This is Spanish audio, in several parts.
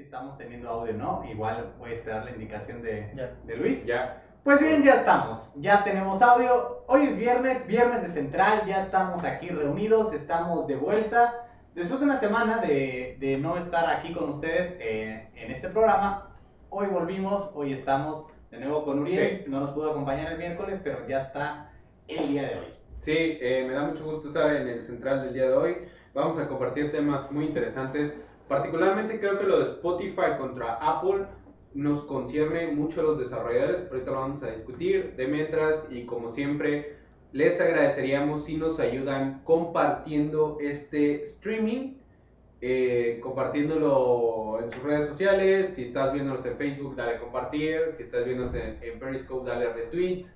si estamos teniendo audio, ¿no? Igual voy a esperar la indicación de, Ya. de Luis. Ya. Pues bien, ya estamos. Ya tenemos audio. Hoy es viernes, viernes de Central. Ya estamos aquí reunidos, estamos de vuelta. Después de una semana de, de no estar aquí con ustedes eh, en este programa, hoy volvimos, hoy estamos de nuevo con Uriel. No nos pudo acompañar el miércoles, pero ya está el día de hoy. Sí, eh, me da mucho gusto estar en el central del día de hoy. Vamos a compartir temas muy interesantes. Particularmente creo que lo de Spotify contra Apple nos concierne mucho a los desarrolladores. Ahorita lo vamos a discutir. De mientras, y como siempre, les agradeceríamos si nos ayudan compartiendo este streaming. eh, compartiéndolo en sus redes sociales. Si estás viéndonos en Facebook, dale a compartir. Si estás viéndonos en, Periscope, dale retweet.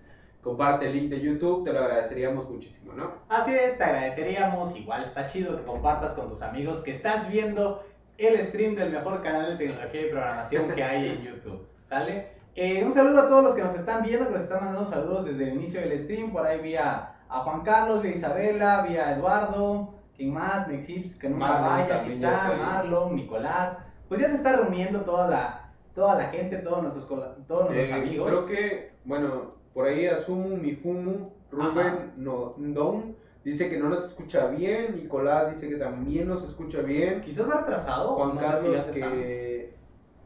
Comparte el link de YouTube, te lo agradeceríamos muchísimo, ¿no? Así es, te agradeceríamos. Igual está chido que compartas con tus amigos que estás viendo el stream del mejor canal de tecnología y programación que hay en YouTube. ¿Sale? Eh, un saludo a todos los que nos están viendo, que nos están mandando saludos desde el inicio del stream. Por ahí vi a, Juan Carlos, vi a Isabela, vi a Eduardo, ¿quién más? Mexips, que nunca Marlon vaya, aquí está, está. Marlon, Nicolás. Pues ya se está reuniendo toda la, toda la gente, todos nuestros, todos nuestros Eh, amigos. Creo que, bueno, por ahí Asumu, Mifumu. Rubén, no, dice que no nos escucha bien. Nicolás dice que también nos escucha bien. Quizás va retrasado. Juan no sé si Carlos que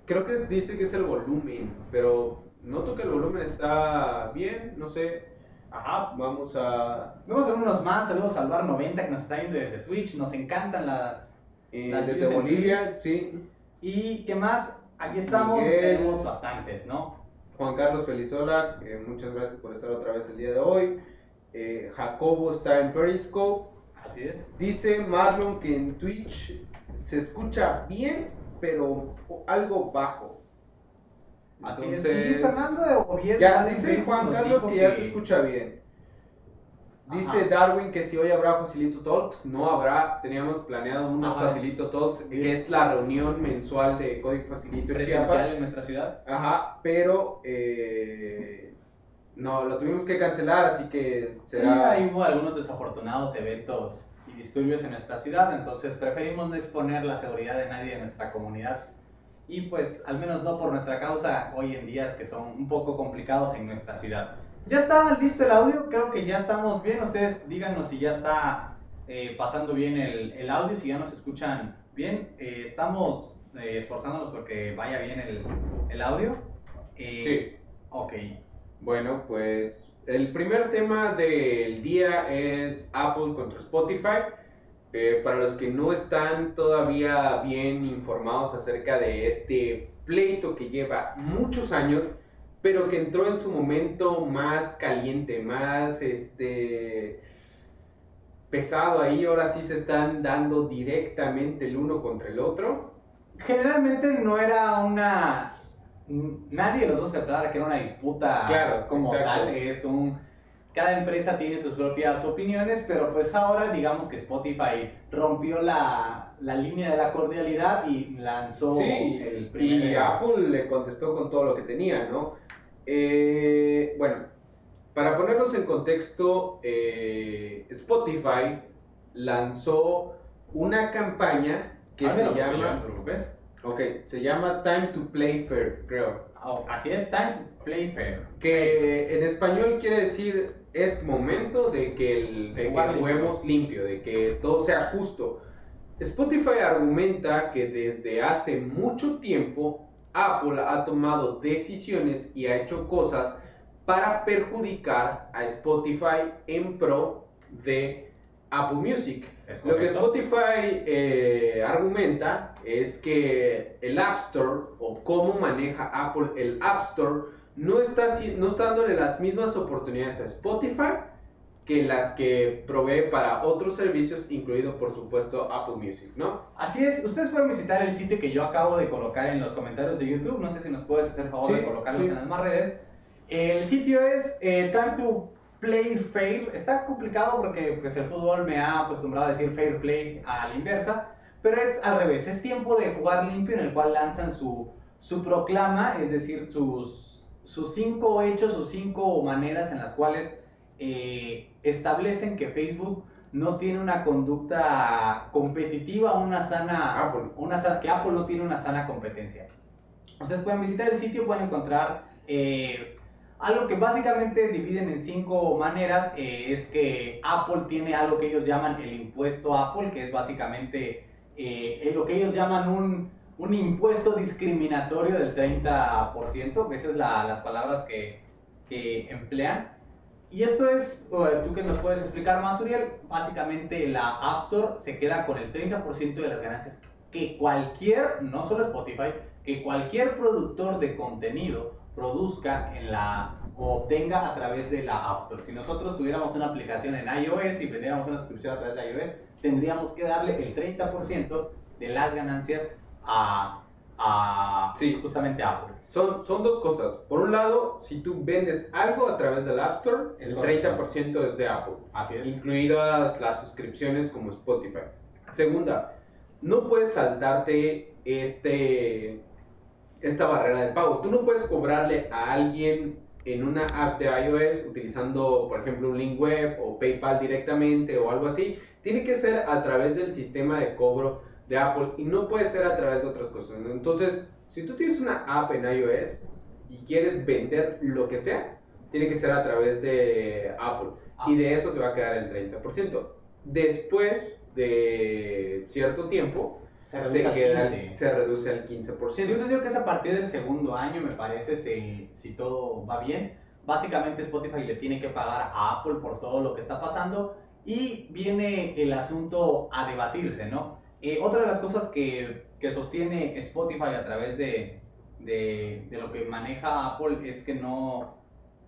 creo que es- dice que es el volumen, pero noto que el volumen está bien, no sé. Ajá, Vamos a Vamos a ver unos más. Saludos al Bar 90 que nos está viendo desde Twitch. Nos encantan las. eh, Las desde Bolivia, sí. ¿Y qué más? Aquí estamos. Miguel. Tenemos bastantes, ¿no? Juan Carlos Felizola, eh, muchas gracias por estar otra vez el día de hoy. Eh, Jacobo está en Periscope. Así es. Dice Marlon que en Twitch se escucha bien, pero algo bajo. Así es. Entonces, Sí, Fernando de Oviedo. Ya, dice Juan Carlos que ya se escucha bien. Dice Ajá. Darwin que si hoy habrá Facilito Talks, no habrá, teníamos planeado unos Ajá. Facilito Talks, que es la reunión mensual de Código Facilito en Chiapas. en nuestra ciudad. Ajá, pero eh, no, lo tuvimos que cancelar, así que Sí, será... ahí hubo algunos desafortunados eventos y disturbios en nuestra ciudad, entonces preferimos no exponer la seguridad de nadie de nuestra comunidad. Y pues, al menos no por nuestra causa, hoy en días que son un poco complicados en nuestra ciudad. Ya está listo el audio, creo que ya estamos bien. Ustedes díganos si ya está eh, pasando bien el, el audio, si ya nos escuchan bien. Eh, estamos eh, esforzándonos porque vaya bien el, el audio. Sí. Ok. Bueno, pues el primer tema del día es Apple contra Spotify. Eh, para los que no están todavía bien informados acerca de este pleito que lleva muchos años, pero que entró en su momento más caliente, más este pesado ahí, ahora sí se están dando directamente el uno contra el otro. Generalmente no era una. Nadie de los dos aceptaba que era una disputa Claro, como exacto. tal. Es un. Cada empresa tiene sus propias opiniones, pero pues ahora digamos que Spotify rompió la, la línea de la cordialidad y lanzó Sí, el y primer. Apple le contestó con todo lo que tenía, ¿no? Eh, bueno, para ponernos en contexto, eh, Spotify lanzó una campaña que Ah, se pues, yo, llama, no. Ok, se llama Time to Play Fair, creo. Oh, así es, Time to Play Fair. Que en español quiere decir es momento de que, el, de que Jugar limpio. de que todo sea justo. Spotify argumenta que desde hace mucho tiempo Apple ha tomado decisiones y ha hecho cosas para perjudicar a Spotify en pro de Apple Music. Lo que. Spotify eh, argumenta es que el App Store o cómo maneja Apple el App Store no está, no está dándole las mismas oportunidades a Spotify que las que provee para otros servicios, incluido por supuesto Apple Music, ¿no? Así es, ustedes pueden visitar el sitio que yo acabo de colocar en los comentarios de YouTube. No sé si nos puedes hacer favor Sí, de colocarlos sí. en las más redes. El sitio es eh, Time to Play Fair. Está complicado porque pues, el fútbol me ha acostumbrado a decir fair play a la inversa. Pero es al revés, es tiempo de jugar limpio en el cual lanzan su, su proclama, es decir, sus, sus cinco hechos o cinco maneras en las cuales eh, establecen que Facebook no tiene una conducta competitiva, una sana, Apple. una que Apple no tiene una sana competencia. Ustedes pueden visitar el sitio, pueden encontrar eh, algo que básicamente dividen en cinco maneras. eh, es que Apple tiene algo que ellos llaman el impuesto Apple, que es básicamente eh, en lo que ellos llaman un, un impuesto discriminatorio del 30%. Esas son las palabras que, que emplean. Y esto es, tú que nos puedes explicar más, Uriel, básicamente la Store se queda con el 30% de las ganancias que cualquier, no solo Spotify, que cualquier productor de contenido produzca en la o obtenga a través de la App Store. Si nosotros tuviéramos una aplicación en iOS y vendiéramos una suscripción a través de iOS, tendríamos que darle el 30% de las ganancias a, a Sí. justamente a Apple. Son, son dos cosas. Por un lado, si tú vendes algo a través del App Store, el correcto. 30% es de Apple. Así es. incluidas las suscripciones como Spotify. Segunda, no puedes saltarte este, esta barrera de pago. Tú no puedes cobrarle a alguien en una app de iOS utilizando, por ejemplo, un link web o PayPal directamente o algo así. Tiene que ser a través del sistema de cobro de Apple y no puede ser a través de otras cosas. Entonces, si tú tienes una app en iOS y quieres vender lo que sea, tiene que ser a través de Apple. Y de eso se va a quedar el 30%. Después de cierto tiempo, Se se, reduce al queda- 15. se reduce al Yo 15%. te digo que es a partir del segundo año, me parece, si, si todo va bien. Básicamente Spotify le tiene que pagar a Apple por todo lo que está pasando y viene el asunto a debatirse, ¿no? Eh, otra de las cosas que, que sostiene Spotify a través de, de, de lo que maneja Apple es que no,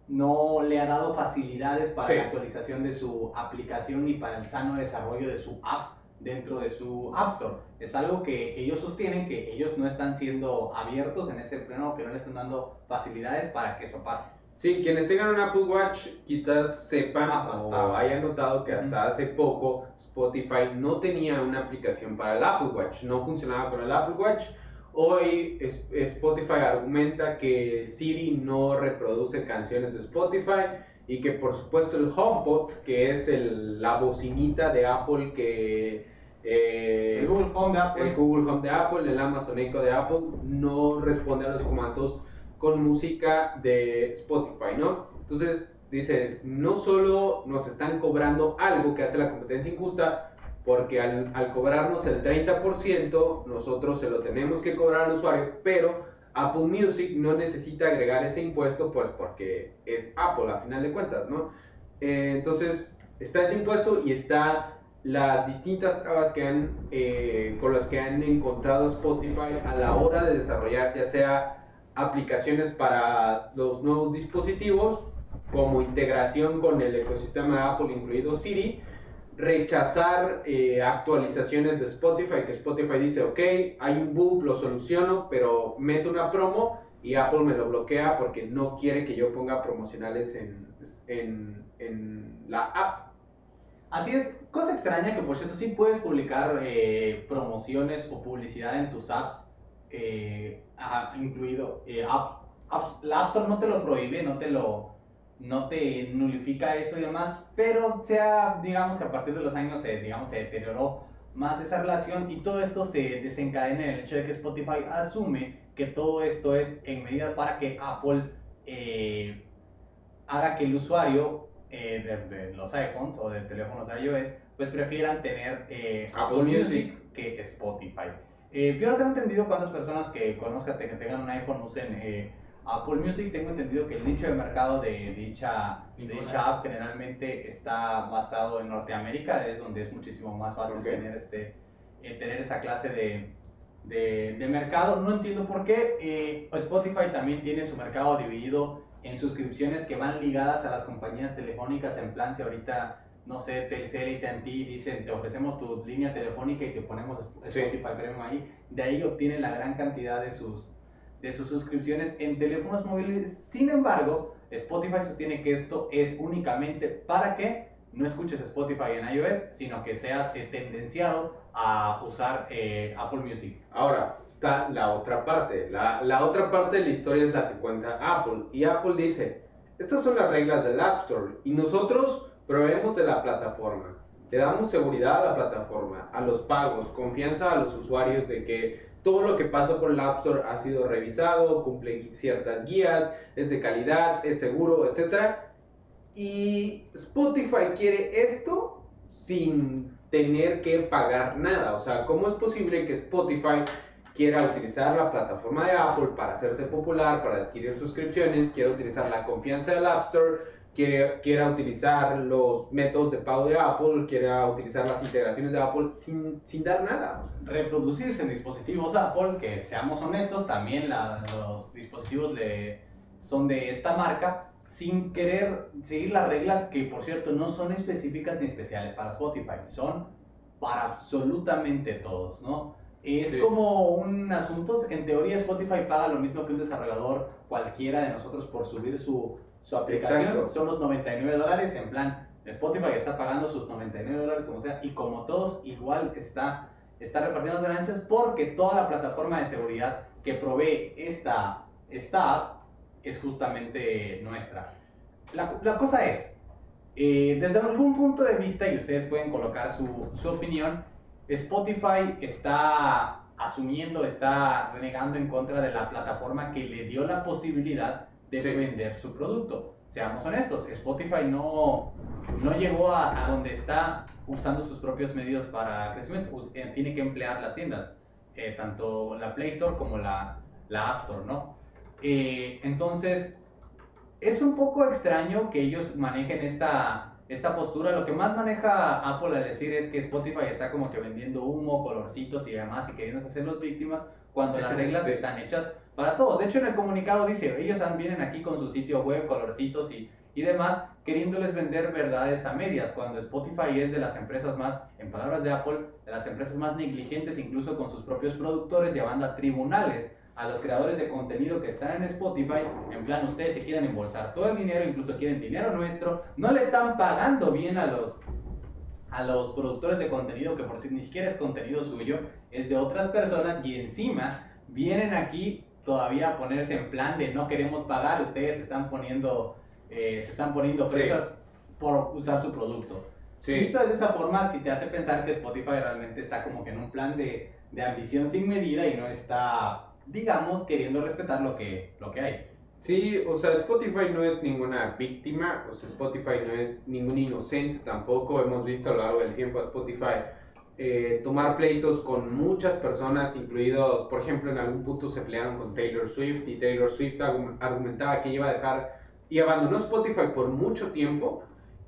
no le ha dado facilidades para Sí. la actualización de su aplicación y para el sano desarrollo de su app dentro de su App Store. Es algo que ellos sostienen que ellos no están siendo abiertos en ese plano, que no le están dando facilidades para que eso pase. Sí, quienes tengan un Apple Watch quizás sepan Ah, o hasta- hayan notado que hasta Ujú. hace poco Spotify no tenía una aplicación para el Apple Watch, no funcionaba con el Apple Watch. Hoy Spotify argumenta que Siri no reproduce canciones de Spotify y que por supuesto el HomePod, que es el- la bocinita de Apple que... eh, El Google Home de Apple el Google Home de Apple, el Amazon Echo de Apple, no responde a los comandos con música de Spotify, ¿no? Entonces, dice, no solo nos están cobrando algo que hace la competencia injusta, porque al, al cobrarnos el 30%, nosotros se lo tenemos que cobrar al usuario, pero Apple Music no necesita agregar ese impuesto, pues porque es Apple a final de cuentas, ¿no? Eh, entonces, está ese impuesto y está las distintas trabas que han, eh, con las que han encontrado Spotify a la hora de desarrollar ya sea aplicaciones para los nuevos dispositivos, como integración con el ecosistema de Apple, incluido Siri, rechazar eh, actualizaciones de Spotify, que Spotify dice, ok, hay un bug, lo soluciono, pero meto una promo y Apple me lo bloquea porque no quiere que yo ponga promocionales en, en, en la app. Así es, cosa extraña que por cierto sí puedes publicar eh, promociones o publicidad en tus apps, eh, ah, incluido eh, app, la App Store no te lo prohíbe, no te lo no te nulifica eso y demás, pero sea, digamos que a partir de los años se, digamos, se deterioró más esa relación y todo esto se desencadena en el hecho de que Spotify asume que todo esto es en medida para que Apple eh, haga que el usuario eh, de, de los iPhones o de teléfonos de iOS pues prefieran tener eh, Apple Apple Music que Spotify. Eh, yo no tengo entendido cuántas personas que conozcan que tengan un iPhone usen eh, Apple Music. Tengo entendido que el nicho de mercado de dicha, de dicha app generalmente está basado en Norteamérica, es donde es muchísimo más fácil tener, este, eh, tener esa clase de, de, de mercado. No entiendo por qué. Eh, Spotify también tiene su mercado dividido en suscripciones que van ligadas a las compañías telefónicas. En plan, si ahorita, no sé, Telcel y AT&T dicen, te ofrecemos tu línea telefónica y te ponemos Sí. Spotify Premium ahí, de ahí obtienen la gran cantidad de sus, de sus suscripciones en teléfonos móviles. Sin embargo, Spotify sostiene que esto es únicamente para que no escuches Spotify en iOS, sino que seas eh, tendenciado a usar eh, Apple Music. Ahora está la otra parte. La, la otra parte de la historia es la que cuenta Apple. Y Apple dice, estas son las reglas del App Store y nosotros proveemos de la plataforma. le damos seguridad a la plataforma, a los pagos, confianza a los usuarios de que todo lo que pasa por el App Store ha sido revisado, cumple ciertas guías, es de calidad, es seguro, etc. Y Spotify quiere esto sin tener que pagar nada. O sea, ¿cómo es posible que Spotify quiera utilizar la plataforma de Apple para hacerse popular, para adquirir suscripciones, quiera utilizar la confianza del App Store, quiera, quiera utilizar los métodos de pago de Apple, quiera utilizar las integraciones de Apple sin, sin dar nada? reproducirse en dispositivos Apple, que seamos honestos, también la- los dispositivos de, son de esta marca, sin querer seguir las reglas que, por cierto, no son específicas ni especiales para Spotify, son para absolutamente todos, ¿no? Es Sí. como un asunto, en teoría Spotify paga lo mismo que un desarrollador cualquiera de nosotros por subir su, su aplicación, Exacto. son los 99 dólares, en plan, Spotify está pagando sus 99 dólares como sea, y como todos, igual está está repartiendo ganancias porque toda la plataforma de seguridad que provee esta, esta app es justamente nuestra. La, la cosa es, eh, desde algún punto de vista, y ustedes pueden colocar su, su opinión, Spotify está asumiendo, está renegando en contra de la plataforma que le dio la posibilidad de Sí. vender su producto. Seamos honestos, Spotify no, no llegó a, a donde está usando sus propios medios para crecimiento. Eh, tiene que emplear las tiendas, eh, tanto la Play Store como la, la App Store, ¿no? Eh, entonces, es un poco extraño que ellos manejen esta, esta postura. Lo que más maneja Apple al decir es que Spotify está como que vendiendo humo, colorcitos y demás y queriendo hacerlos víctimas cuando las reglas están hechas para todos. De hecho, en el comunicado dice, ellos vienen aquí con su sitio web, colorcitos y, y demás, queriéndoles vender verdades a medias, cuando Spotify es de las empresas más, en palabras de Apple, de las empresas más negligentes, incluso con sus propios productores, llevando a tribunales a los creadores de contenido que están en Spotify, en plan, ustedes se quieren embolsar todo el dinero, incluso quieren dinero nuestro, no le están pagando bien a los, a los productores de contenido, que por si ni siquiera es contenido suyo, es de otras personas, y encima vienen aquí todavía ponerse en plan de no queremos pagar, ustedes se están poniendo, eh, se están poniendo Sí. presas por usar su producto. Sí. Visto de esa forma, si te hace pensar que Spotify realmente está como que en un plan de, de ambición sin medida y no está, digamos, queriendo respetar lo que, lo que hay. Sí, o sea, Spotify no es ninguna víctima, o sea, Spotify no es ningún inocente tampoco. Hemos visto a lo largo del tiempo a Spotify eh, tomar pleitos con muchas personas, incluidos, por ejemplo, en algún punto se pelearon con Taylor Swift y Taylor Swift argum- argumentaba que iba a dejar y abandonó Spotify por mucho tiempo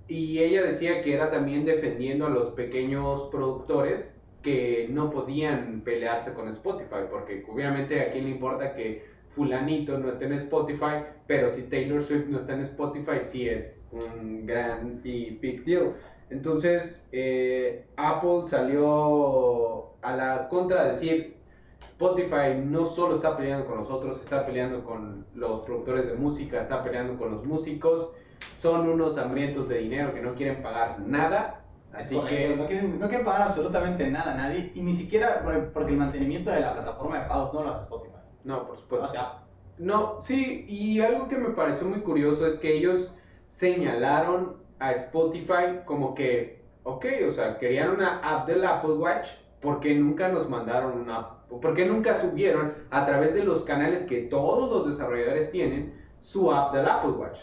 y ella decía que era también defendiendo a los pequeños productores que no podían pelearse con Spotify, porque obviamente a quién le importa que fulanito no esté en Spotify, pero si Taylor Swift no está en Spotify, sí es un gran y big deal. Entonces, eh, Apple salió a la contra de decir, Spotify no solo está peleando con nosotros, está peleando con los productores de música, está peleando con los músicos, son unos hambrientos de dinero que no quieren pagar nada, así Correcto, que... no, quieren, no quieren pagar absolutamente nada a nadie y ni siquiera por- porque el mantenimiento de la plataforma de pagos no lo hace Spotify. No, por supuesto. o sea, No, sí, y algo que me pareció muy curioso es que ellos señalaron a Spotify como que, ok, o sea, querían una app del Apple Watch, porque nunca nos mandaron una porque nunca subieron a través de los canales que todos los desarrolladores tienen su app del Apple Watch?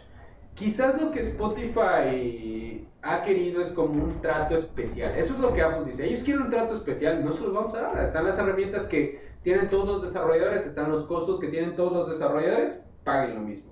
Quizás lo que Spotify ha querido es como un trato especial. Eso es lo que Apple dice. Ellos quieren un trato especial, no se los vamos a dar. Están las herramientas que tienen todos los desarrolladores, están los costos que tienen todos los desarrolladores, paguen lo mismo.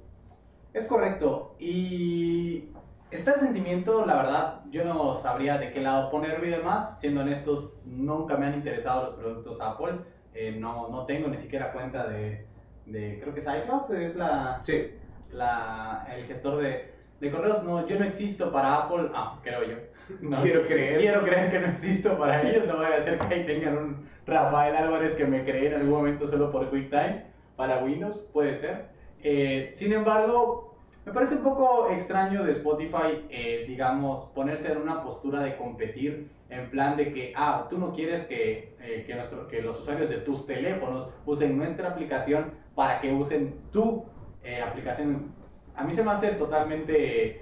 Es correcto. Y está el sentimiento, la verdad, yo no sabría de qué lado ponerme y demás. Siendo honestos, nunca me han interesado los productos Apple. Eh, no, no tengo ni siquiera cuenta de, de creo que es iCloud, es la, Sí, la, el gestor de, de correos. No, yo no existo para Apple. Ah, creo yo. No, Quiero creer. Quiero creer que no existo para ellos. No vaya a ser que ahí tengan un Rafael Álvarez que me cree en algún momento solo por QuickTime para Windows, puede ser. Eh, sin embargo, me parece un poco extraño de Spotify, eh, digamos, ponerse en una postura de competir en plan de que, ah, tú no quieres que, eh, que, nuestro- que los usuarios de tus teléfonos usen nuestra aplicación para que usen tu eh, aplicación. A mí se me hace totalmente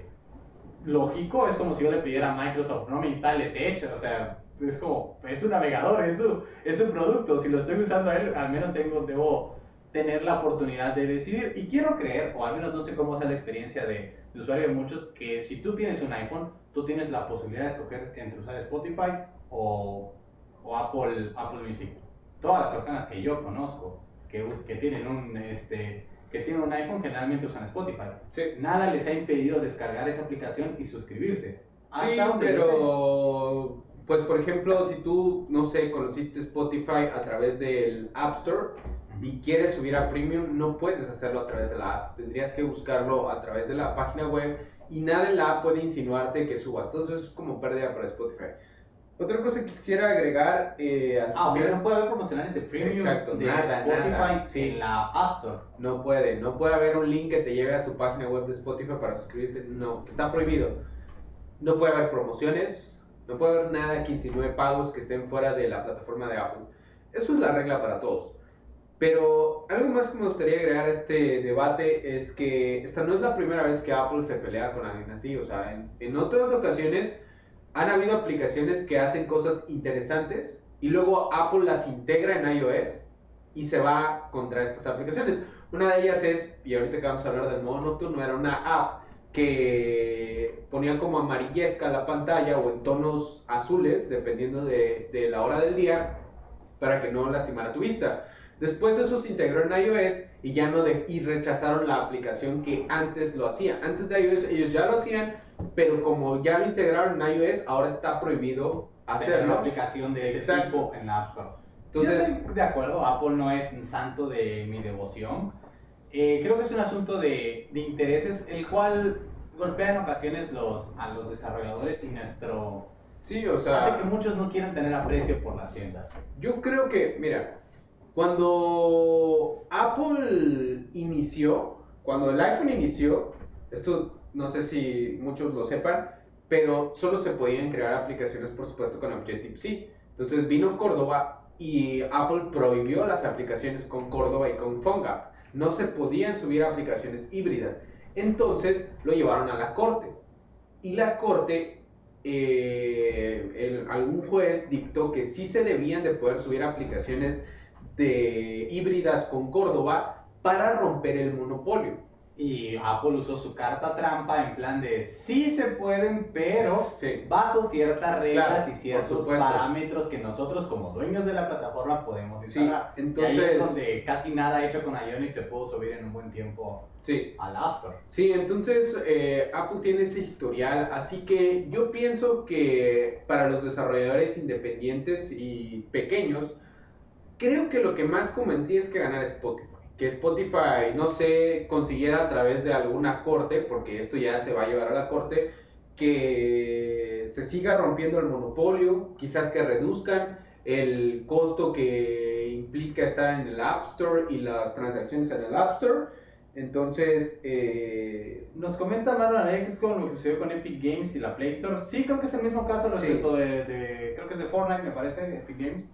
lógico, es como si yo le pidiera a Microsoft, no me instales Edge, o sea, es como, es un navegador, es su, es un producto, si lo estoy usando a él, al menos tengo, debo tener la oportunidad de decidir. Y quiero creer, o al menos no sé cómo sea la experiencia de, de usuario de muchos, que si tú tienes un iPhone, tú tienes la posibilidad de escoger entre usar Spotify o, o Apple, Apple Music. Todas las personas que yo conozco que, que tienen un este que tienen un iPhone generalmente usan Spotify. Sí. Nada les ha impedido descargar esa aplicación y suscribirse. Hasta Sí, pero pues por ejemplo, si tú, no sé, conociste Spotify a través del App Store y quieres subir a Premium, no puedes hacerlo a través de la app. Tendrías que buscarlo a través de la página web y nada en la app puede insinuarte que subas. Entonces es como pérdida para Spotify. Otra cosa que quisiera agregar eh, al Ah, final- no puede haber promocionales de premium Exacto, de nada, Spotify nada, sí. en la App Store. No puede, no puede haber un link que te lleve a su página web de Spotify para suscribirte. No, está prohibido. No puede haber promociones, no puede haber nada que insinúe pagos que estén fuera de la plataforma de Apple. Eso es la regla para todos. Pero algo más que me gustaría agregar a este debate es que esta no es la primera vez que Apple se pelea con alguien así. O sea, en, en otras ocasiones han habido aplicaciones que hacen cosas interesantes y luego Apple las integra en iOS y se va contra estas aplicaciones. Una de ellas es, y ahorita que vamos a hablar del modo nocturno, era una app que ponía como amarillesca la pantalla o en tonos azules, dependiendo de, de la hora del día, para que no lastimara tu vista. Después eso se integró en iOS y ya no de- y rechazaron la aplicación que antes lo hacía. Antes de iOS ellos ya lo hacían, pero como ya lo integraron en iOS, ahora está prohibido Hacer una hacerlo. aplicación de ese Exacto. tipo en la App Store. Entonces- Yo estoy de acuerdo, Apple no es un santo de mi devoción. Eh, creo que es un asunto de, de intereses, el cual golpea en ocasiones los, a los desarrolladores y nuestro... Sí, o sea... hace que muchos no quieran tener aprecio por las tiendas. Yo creo que, mira, cuando Apple inició, cuando el iPhone inició, esto no sé si muchos lo sepan, pero solo se podían crear aplicaciones, por supuesto, con Objective-C. Entonces vino Córdoba y Apple prohibió las aplicaciones con Córdoba y con PhoneGap. No se podían subir aplicaciones híbridas. Entonces lo llevaron a la corte. Y la corte eh, el- algún juez dictó que sí se debían de poder subir aplicaciones de híbridas con Córdoba para romper el monopolio. Y Apple usó su carta trampa en plan de sí se pueden, pero Sí. bajo ciertas reglas Claro, y ciertos parámetros que nosotros como dueños de la plataforma podemos Sí, instalar. y ahí entonces- es donde casi nada hecho con Ionic se pudo subir en un buen tiempo Sí, a la App Store. Sí, entonces eh, Apple tiene ese historial, así que yo pienso que para los desarrolladores independientes y pequeños, creo que lo que más convendría es que ganara Spotify. Que Spotify, no sé, consiguiera a través de alguna corte, porque esto ya se va a llevar a la corte, que se siga rompiendo el monopolio, quizás que reduzcan el costo que implica estar en el App Store y las transacciones en el App Store. Entonces, eh, Nos comenta Marlon Alex con lo que sucedió con Epic Games y la Play Store. Sí, creo que es el mismo caso Sí. respecto de, de- creo que es de Fortnite, me parece, Epic Games.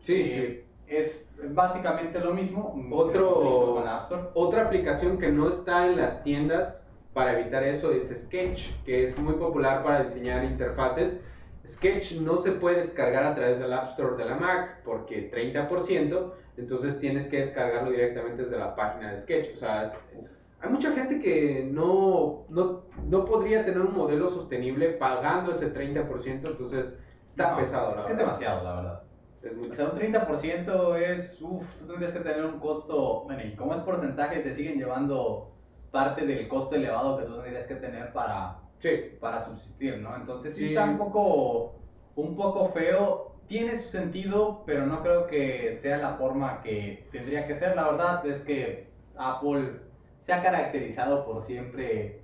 sí, Eh, Es básicamente lo mismo. mm, Otro- con la App Store. Otra aplicación que no está en las tiendas para evitar eso es Sketch, que es muy popular para diseñar interfaces. Sketch no se puede descargar a través del App Store de la Mac porque 30%, entonces tienes que descargarlo directamente desde la página de Sketch. O sea, es- hay mucha gente que no, no, no podría tener un modelo sostenible pagando ese 30%, entonces está No, pesado. la es verdad. demasiado, la verdad. Es. O sea, un 30% es, uff, tú tendrías que tener un costo, bueno, y como es porcentaje, te siguen llevando parte del costo elevado que tú tendrías que tener para, Sí. para subsistir, ¿no? Entonces sí, Sí. está un poco, un poco feo, tiene su sentido, pero no creo que sea la forma que tendría que ser. La verdad es que Apple se ha caracterizado por siempre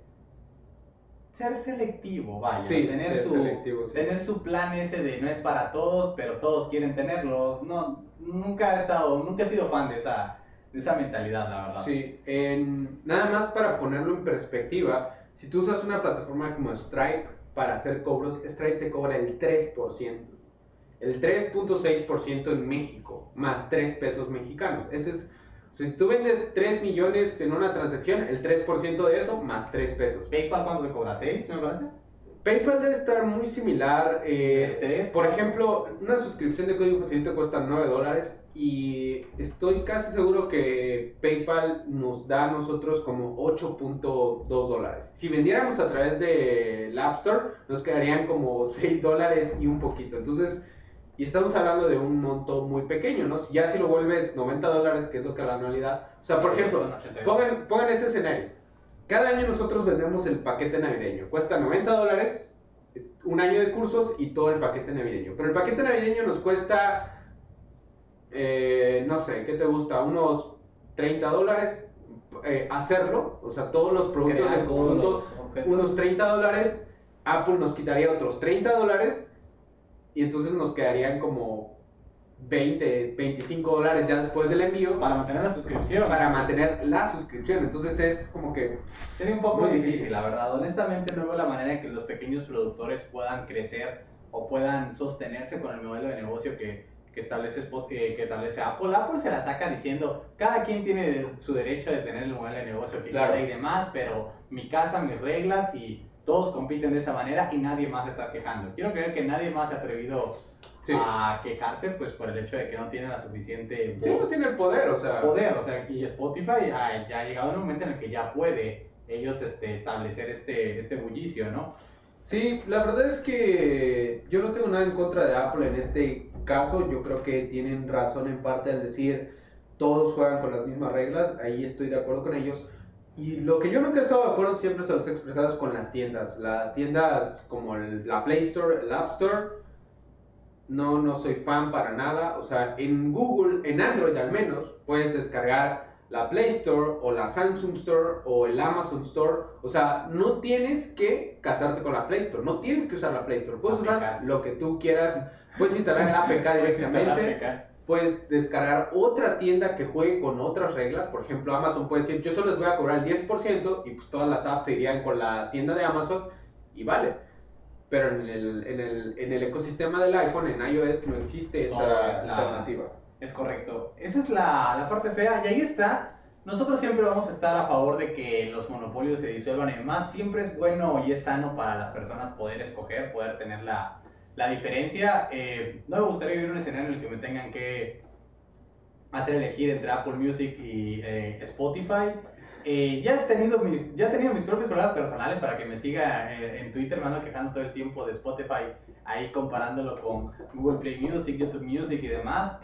ser selectivo, vaya, Sí, tener, ser su, selectivo, sí. tener su plan ese de no es para todos, pero todos quieren tenerlo. No, nunca he estado, nunca he sido fan de esa, de esa mentalidad, la verdad. Sí, en- nada más para ponerlo en perspectiva, si tú usas una plataforma como Stripe para hacer cobros, Stripe te cobra el 3%. El 3.6% en México, más 3 pesos mexicanos. Ese es, o sea, si tú vendes 3 millones en una transacción, el 3% de eso, más 3 pesos. ¿PayPal cuánto te cobra? ¿6, me parece? PayPal debe estar muy similar. eh, Tres, por cuatro. ejemplo, una suscripción de código facilito cuesta 9 dólares y estoy casi seguro que PayPal nos da a nosotros como 8.2 dólares. Si vendiéramos a través de la App Store, nos quedarían como 6 dólares y un poquito. Entonces, y estamos hablando de un monto muy pequeño, ¿no? Si ya si lo vuelves 90 dólares, que es lo que la anualidad. O sea, por ejemplo, son 82. pongan, pongan este escenario. Cada año nosotros vendemos el paquete navideño. Cuesta 90 dólares, un año de cursos y todo el paquete navideño. Pero el paquete navideño nos cuesta, eh, no sé, ¿qué te gusta? Unos 30 dólares eh, hacerlo. O sea, todos los productos en conjunto, unos 30 dólares. Apple nos quitaría otros 30 dólares. Y entonces nos quedarían como 20, 25 dólares ya después del envío Para mantener la suscripción. para mantener la suscripción. Entonces es como que Sería un poco Muy difícil, difícil. la verdad. Honestamente, no veo la manera en que los pequeños productores puedan crecer o puedan sostenerse con el modelo de negocio que, que establece, eh, que establece Apple. Apple se la saca diciendo, cada quien tiene su derecho de tener el modelo de negocio que Claro. quiera y demás, pero mi casa, mis reglas y todos compiten de esa manera y nadie más está quejando. Quiero creer que nadie más se ha atrevido sí, a quejarse pues por el hecho de que no tienen la suficiente sí, voz no tiene el poder, o sea, poder, o sea, y Spotify ah, ya ha llegado el momento en el que ya puede ellos este, establecer este, este bullicio, ¿no? Sí, la verdad es que yo no tengo nada en contra de Apple en este caso. Yo creo que tienen razón en parte al decir todos juegan con las mismas reglas. Ahí estoy de acuerdo con ellos. Y lo que yo nunca he estado de acuerdo siempre se los he expresado es con las tiendas. Las tiendas como el- la Play Store, el App Store, no, no soy fan para nada. O sea, en Google, en Android al menos, puedes descargar la Play Store o la Samsung Store o el Amazon Store. O sea, no tienes que casarte con la Play Store, no tienes que usar la Play Store. Puedes usar lo que tú quieras. Puedes instalar el APK directamente. Puedes descargar otra tienda que juegue con otras reglas. Por ejemplo, Amazon puede decir, yo solo les voy a cobrar el 10% y pues todas las apps se irían con la tienda de Amazon y vale. Pero en el, en el, en el ecosistema del iPhone, en iOS, no existe esa es la- alternativa. Es correcto. Esa es la, la parte fea y ahí está. Nosotros siempre vamos a estar a favor de que los monopolios se disuelvan y demás. Siempre es bueno y es sano para las personas poder escoger, poder tener la, la diferencia. Eh, no me gustaría vivir un escenario en el que me tengan que hacer elegir entre Apple Music y eh, Spotify. Eh, ya, he tenido mi- ya he tenido mis propios problemas personales para que me siga eh, en Twitter, me ando quejando todo el tiempo de Spotify, ahí comparándolo con Google Play Music, YouTube Music y demás.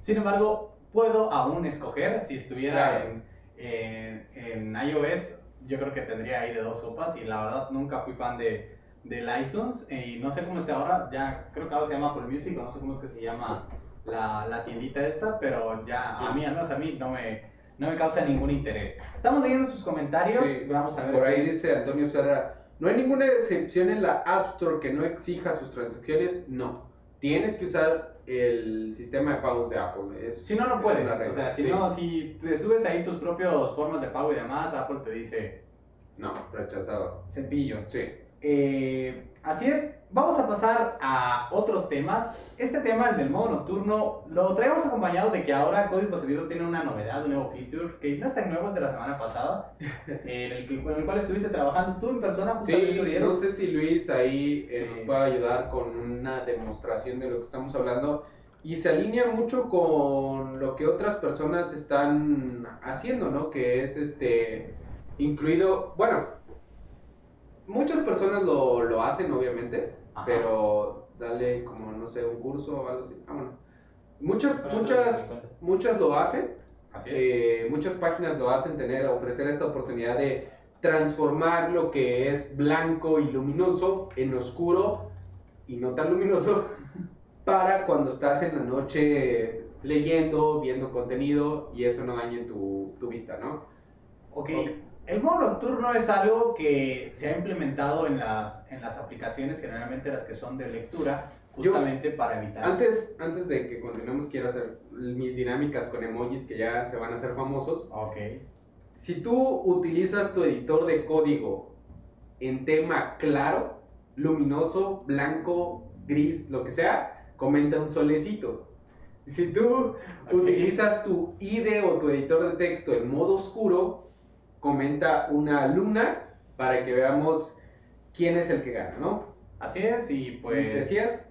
Sin embargo, puedo aún escoger si estuviera Claro. en, en- en iOS. Yo creo que tendría ahí de dos sopas y la verdad nunca fui fan de, del iTunes eh, y no sé cómo está ahora, ya creo que ahora se llama Apple Music o no sé cómo es que se llama la, la tiendita esta, pero ya a Sí. mí, al menos a mí, no me, no me causa ningún interés. Estamos leyendo sus comentarios, Sí. vamos a ver. Por ahí qué- dice Antonio Serra, no hay ninguna excepción en la App Store que no exija sus transacciones. No, tienes que usar el sistema de pagos de Apple. Es- Si no, no es puedes. O sea, si Sí. no, si te subes ahí tus propias formas de pago y demás, Apple te dice No, rechazado. cepillo. Sí. Eh, así es, vamos a pasar a otros temas. Este tema, el del modo nocturno, lo traemos acompañado de que ahora Código Salido tiene una novedad, un nuevo feature, que no es tan nuevo, es de la semana pasada, en el, que, con el cual estuviste trabajando tú en persona, justamente, Sí, no sé si Luis ahí eh, Sí. nos puede ayudar con una demostración de lo que estamos hablando y se alinea mucho con lo que otras personas están haciendo, ¿no? Que es este incluido, bueno, muchas personas lo, lo hacen obviamente, Ajá. pero dale como no sé un curso o algo así. Ah, bueno. Muchas muchas muchas lo hacen Así es. eh, muchas páginas lo hacen tener, ofrecer esta oportunidad de transformar lo que es blanco y luminoso en oscuro y no tan luminoso para cuando estás en la noche leyendo, viendo contenido y eso no dañe tu, tu vista, ¿no? Ok. Ok. El modo nocturno es algo que se ha implementado en las, en las aplicaciones, generalmente las que son de lectura, Yo- justamente para evitar. Antes, antes de que continuemos quiero hacer mis dinámicas con emojis que ya se van a hacer famosos. Ok. Si tú utilizas tu editor de código en tema claro, luminoso, blanco, gris, lo que sea, comenta un solecito. Si tú utilizas tu IDE o tu editor de texto en modo oscuro, comenta una luna para que veamos quién es el que gana, ¿no? Así es, y pues... ¿Decías?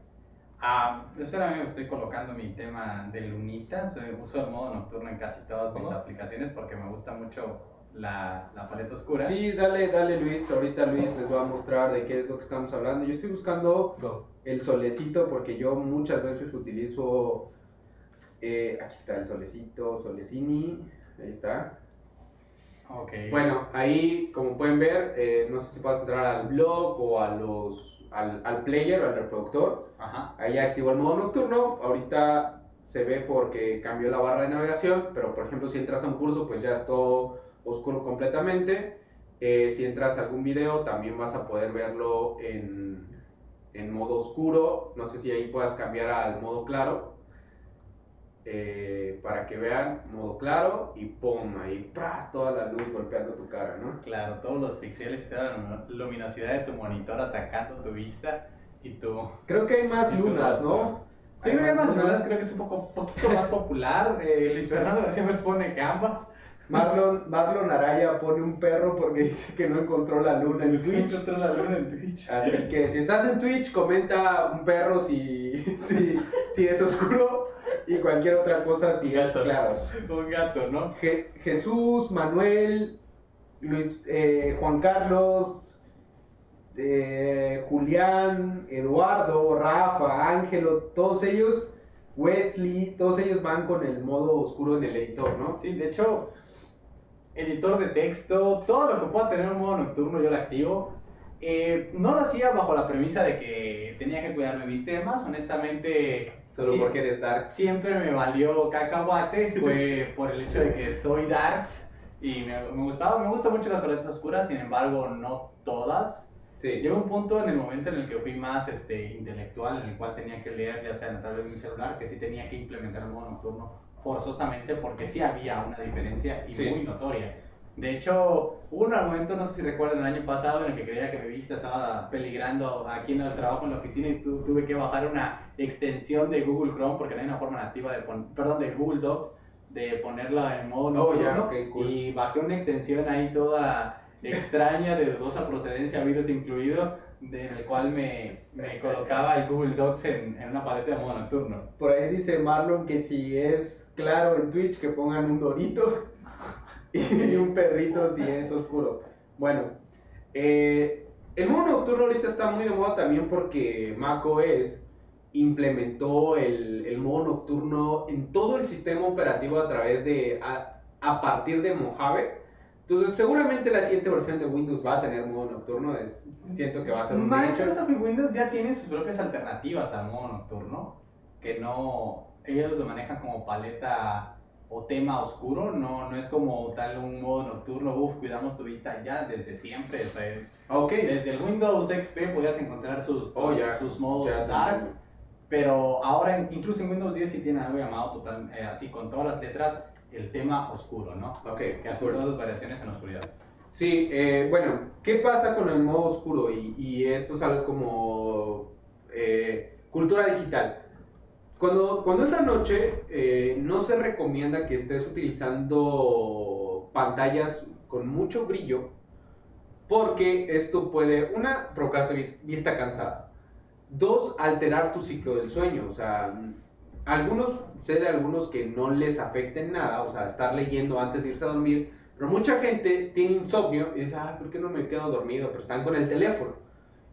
Ah, espérame, estoy colocando mi tema de lunitas. Soy- Uso el modo nocturno en casi todas mis aplicaciones porque me gusta mucho la, la paleta oscura. Sí, dale, dale Luis, ahorita Luis les va a mostrar de qué es lo que estamos hablando. Yo estoy buscando Go. el solecito porque yo muchas veces utilizo, eh, aquí está el solecito, solecini, ahí está. Ok. Bueno, ahí como pueden ver, eh, no sé si puedes entrar al blog o a los, al, al player o al reproductor. Ajá. Ahí activo el modo nocturno. Ahorita se ve porque cambió la barra de navegación, pero por ejemplo si entras a un curso pues ya es todo oscuro completamente. Eh, si entras a algún video también vas a poder verlo en, en modo oscuro. No sé si ahí puedas cambiar al modo claro. Eh, para que vean modo claro y pum, ahí ¡pras! toda la luz golpeando tu cara, ¿no? Claro, todos los pixeles y toda la lumi- luminosidad de tu monitor atacando tu vista y tu... Creo que hay más lunas. ¿no? Sí, Hay más lunas. creo que es un poco, poquito más popular. Eh, Luis Fernando siempre expone que ambas. Marlon, Marlon Araya pone un perro porque dice que no encontró la luna en Twitch. Encontró la luna en Twitch. Así que si estás en Twitch, comenta un perro si, si, si es oscuro y cualquier otra cosa si es claro. Un gato, ¿no? Je- Jesús, Manuel, Luis, eh, Juan Carlos, eh, Julián, Eduardo, Rafa, Ángelo, todos ellos, Wesley, todos ellos van con el modo oscuro en el editor, ¿no? Sí, de hecho, editor de texto, todo lo que pueda tener un modo nocturno yo lo activo. Eh, no lo hacía bajo la premisa de que tenía que cuidar mi vista y demás, honestamente. Solo sí, porque eres dark. Siempre me valió cacahuate, fue por el hecho de que soy darks y me, me gustaba, me gustan mucho las paletas oscuras, sin embargo, no todas. Sí. Llegó un punto en el momento en el que fui más este, intelectual, en el cual tenía que leer, ya sea tal vez mi celular, que sí tenía que implementar el modo nocturno forzosamente, porque sí había una diferencia y Sí. muy notoria. De hecho, hubo un momento, no sé si recuerdan, el año pasado, en el que creía que mi vista estaba peligrando aquí en el trabajo en la oficina y tu- tuve que bajar una extensión de Google Chrome, porque no hay una forma nativa de pon- perdón, de Google Docs, de ponerla en modo Oh, ya, nocturno. ok, cool. Y bajé una extensión ahí toda extraña, de dudosa procedencia, virus incluido, de- en el cual me, me colocaba el Google Docs en, en una paleta de modo nocturno. Por ahí dice Marlon que si es claro en Twitch que pongan un dorito y un perrito si es oscuro. Bueno, eh, el modo nocturno ahorita está muy de moda también porque macOS implementó el, el modo nocturno en todo el sistema operativo a través de, a, a partir de Mojave. Entonces seguramente la siguiente versión de Windows va a tener modo nocturno, es, siento que va a ser un. Microsoft y Windows ya tienen sus propias alternativas al modo nocturno, que no, ellos lo manejan como paleta o tema oscuro, no, no es como tal un modo nocturno, uff, cuidamos tu vista ya desde siempre, o sea, Ok, desde el Windows XP podías encontrar sus, Oh, sus modos darks, pero ahora incluso en Windows 10 sí tiene algo llamado total, eh, así con todas las letras, el tema oscuro, ¿no? ok, Que hace todas las variaciones en la oscuridad. Sí, eh, bueno, ¿qué pasa con el modo oscuro? Y, y esto es algo como eh, cultura digital. Cuando, cuando es la noche, eh, no se recomienda que estés utilizando pantallas con mucho brillo, porque esto puede, una, provocarte vi- vista cansada. Dos, alterar tu ciclo del sueño. O sea, algunos, sé de algunos que no les afecten nada, o sea, estar leyendo antes de irse a dormir, pero mucha gente tiene insomnio y dice, ah, ¿por qué no me quedo dormido? Pero están con el teléfono.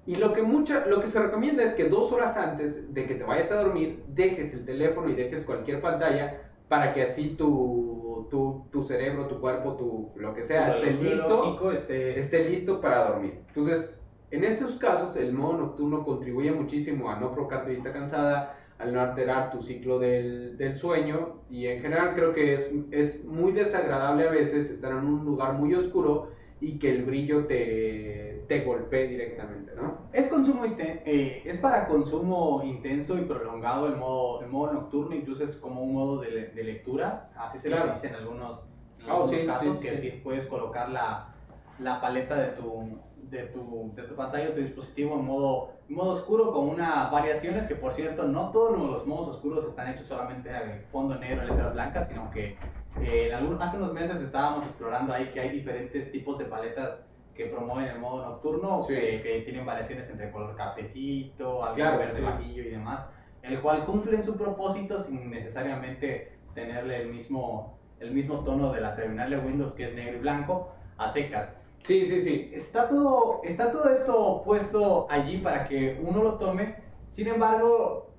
Y lo que, mucha, lo que se recomienda es que dos horas antes de que te vayas a dormir, dejes el teléfono y dejes cualquier pantalla para que así tu, tu, tu cerebro, tu cuerpo, tu, lo que sea, esté listo este, esté listo para dormir. Entonces, en estos casos, el modo nocturno contribuye muchísimo a no provocarte vista cansada, al no alterar tu ciclo del, del sueño y en general creo que es, es muy desagradable a veces estar en un lugar muy oscuro y que el brillo te, te golpee directamente, ¿no? Es consumo eh, es para consumo intenso y prolongado el modo, el modo nocturno, incluso es como un modo de, de lectura, así se Claro. le dice en algunos, en Oh, algunos sí, casos, sí, que sí. puedes colocar la, la paleta de tu, de, tu, de tu pantalla o tu dispositivo en modo, modo oscuro con unas variaciones que por cierto no todos los modos oscuros están hechos solamente de fondo negro, letras blancas, sino que eh, en algún- hace unos meses estábamos explorando ahí que hay diferentes tipos de paletas que promueven el modo nocturno, Sí. que, que tienen variaciones entre color cafecito, algo Claro, verde sí. vaquillo y demás, el cual cumplen su propósito sin necesariamente tenerle el mismo, el mismo tono de la terminal de Windows, que es negro y blanco, a secas. Sí, sí, sí. Está todo, está todo esto puesto allí para que uno lo tome. Sin embargo,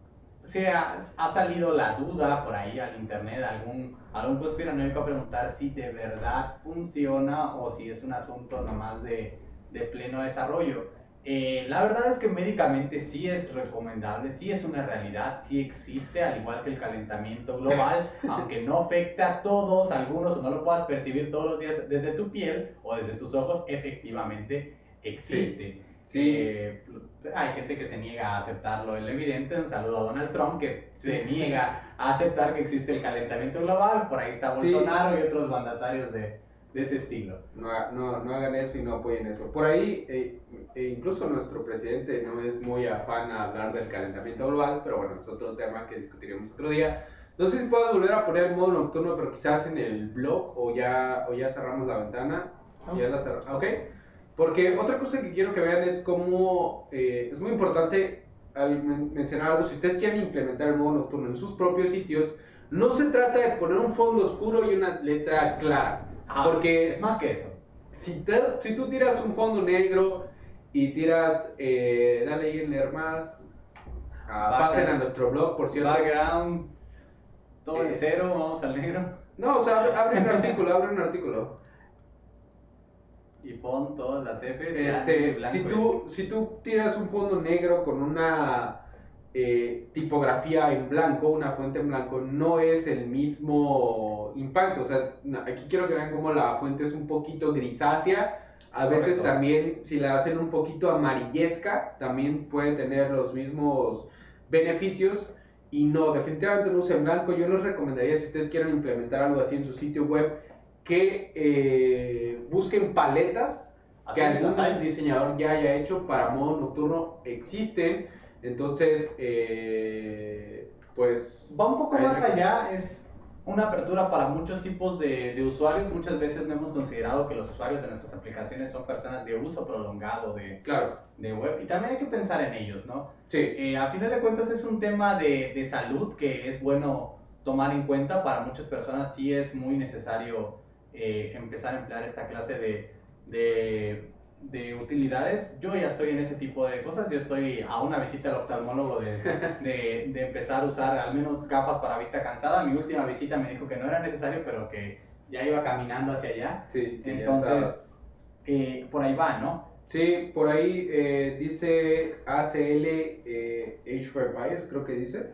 se ha, ha salido la duda por ahí al internet, algún, algún conspiranoico a preguntar si de verdad funciona o si es un asunto nomás de, de pleno desarrollo. Eh, la verdad es que médicamente sí es recomendable, sí es una realidad, sí existe, al igual que el calentamiento global, aunque no afecta a todos, algunos, o no lo puedas percibir todos los días desde tu piel o desde tus ojos, efectivamente existe. Sí. Eh, hay gente que se niega a aceptarlo, el evidente. Un saludo a Donald Trump que se niega a aceptar que existe el calentamiento global. Por ahí está Sí. Bolsonaro y otros mandatarios de, de ese estilo. No, no, no hagan eso y no apoyen eso. Por ahí, eh, e incluso nuestro presidente no es muy afán a hablar del calentamiento global, pero bueno, es otro tema que discutiremos otro día. No sé si puedo volver a poner el modo nocturno, pero quizás en el blog o ya, o ya cerramos la ventana. Si ya la cerramos. Ok. Porque otra cosa que quiero que vean es cómo eh, es muy importante al men- mencionar algo. Si ustedes quieren implementar el modo nocturno en sus propios sitios, no se trata de poner un fondo oscuro y una letra clara. Ah, porque es más que eso. si, te- si tú tiras un fondo negro y tiras, eh, dale ahí en leer más, ah, pasen a nuestro blog, por cierto. Background, todo Eh, cero, vamos al negro. No, o sea, abre, abre un artículo, abre un artículo. Y pon todas las Fs. Este, blanco si tú, si tú tiras un fondo negro con una eh, tipografía en blanco, una fuente en blanco, no es el mismo impacto. O sea, aquí quiero que vean cómo la fuente es un poquito grisácea. A Es veces correcto. también, si la hacen un poquito amarillesca, también puede tener los mismos beneficios. Y no, definitivamente no usen blanco. Yo les recomendaría, si ustedes quieren implementar algo así en su sitio web, que eh, busquen paletas Así que algún hay. diseñador ya haya hecho para modo nocturno existen. Entonces, eh, pues... Va un poco más allá, es una apertura para muchos tipos de, de usuarios. Muchas veces no hemos considerado que los usuarios de nuestras aplicaciones son personas de uso prolongado de, Claro, de web y también hay que pensar en ellos, ¿no? sí. Eh, a final de cuentas es un tema de, de salud que es bueno tomar en cuenta. Para muchas personas sí es muy necesario eh, empezar a emplear esta clase de, de, de utilidades. Yo ya estoy en ese tipo de cosas. Yo estoy a una visita al oftalmólogo de, de, empezar a usar al menos gafas para vista cansada. Mi última visita me dijo que no era necesario, pero que ya iba caminando hacia allá. Sí, Entonces, eh, por ahí va, ¿no? Sí, por ahí eh, dice ACL eh, H4 Buyers, creo que dice.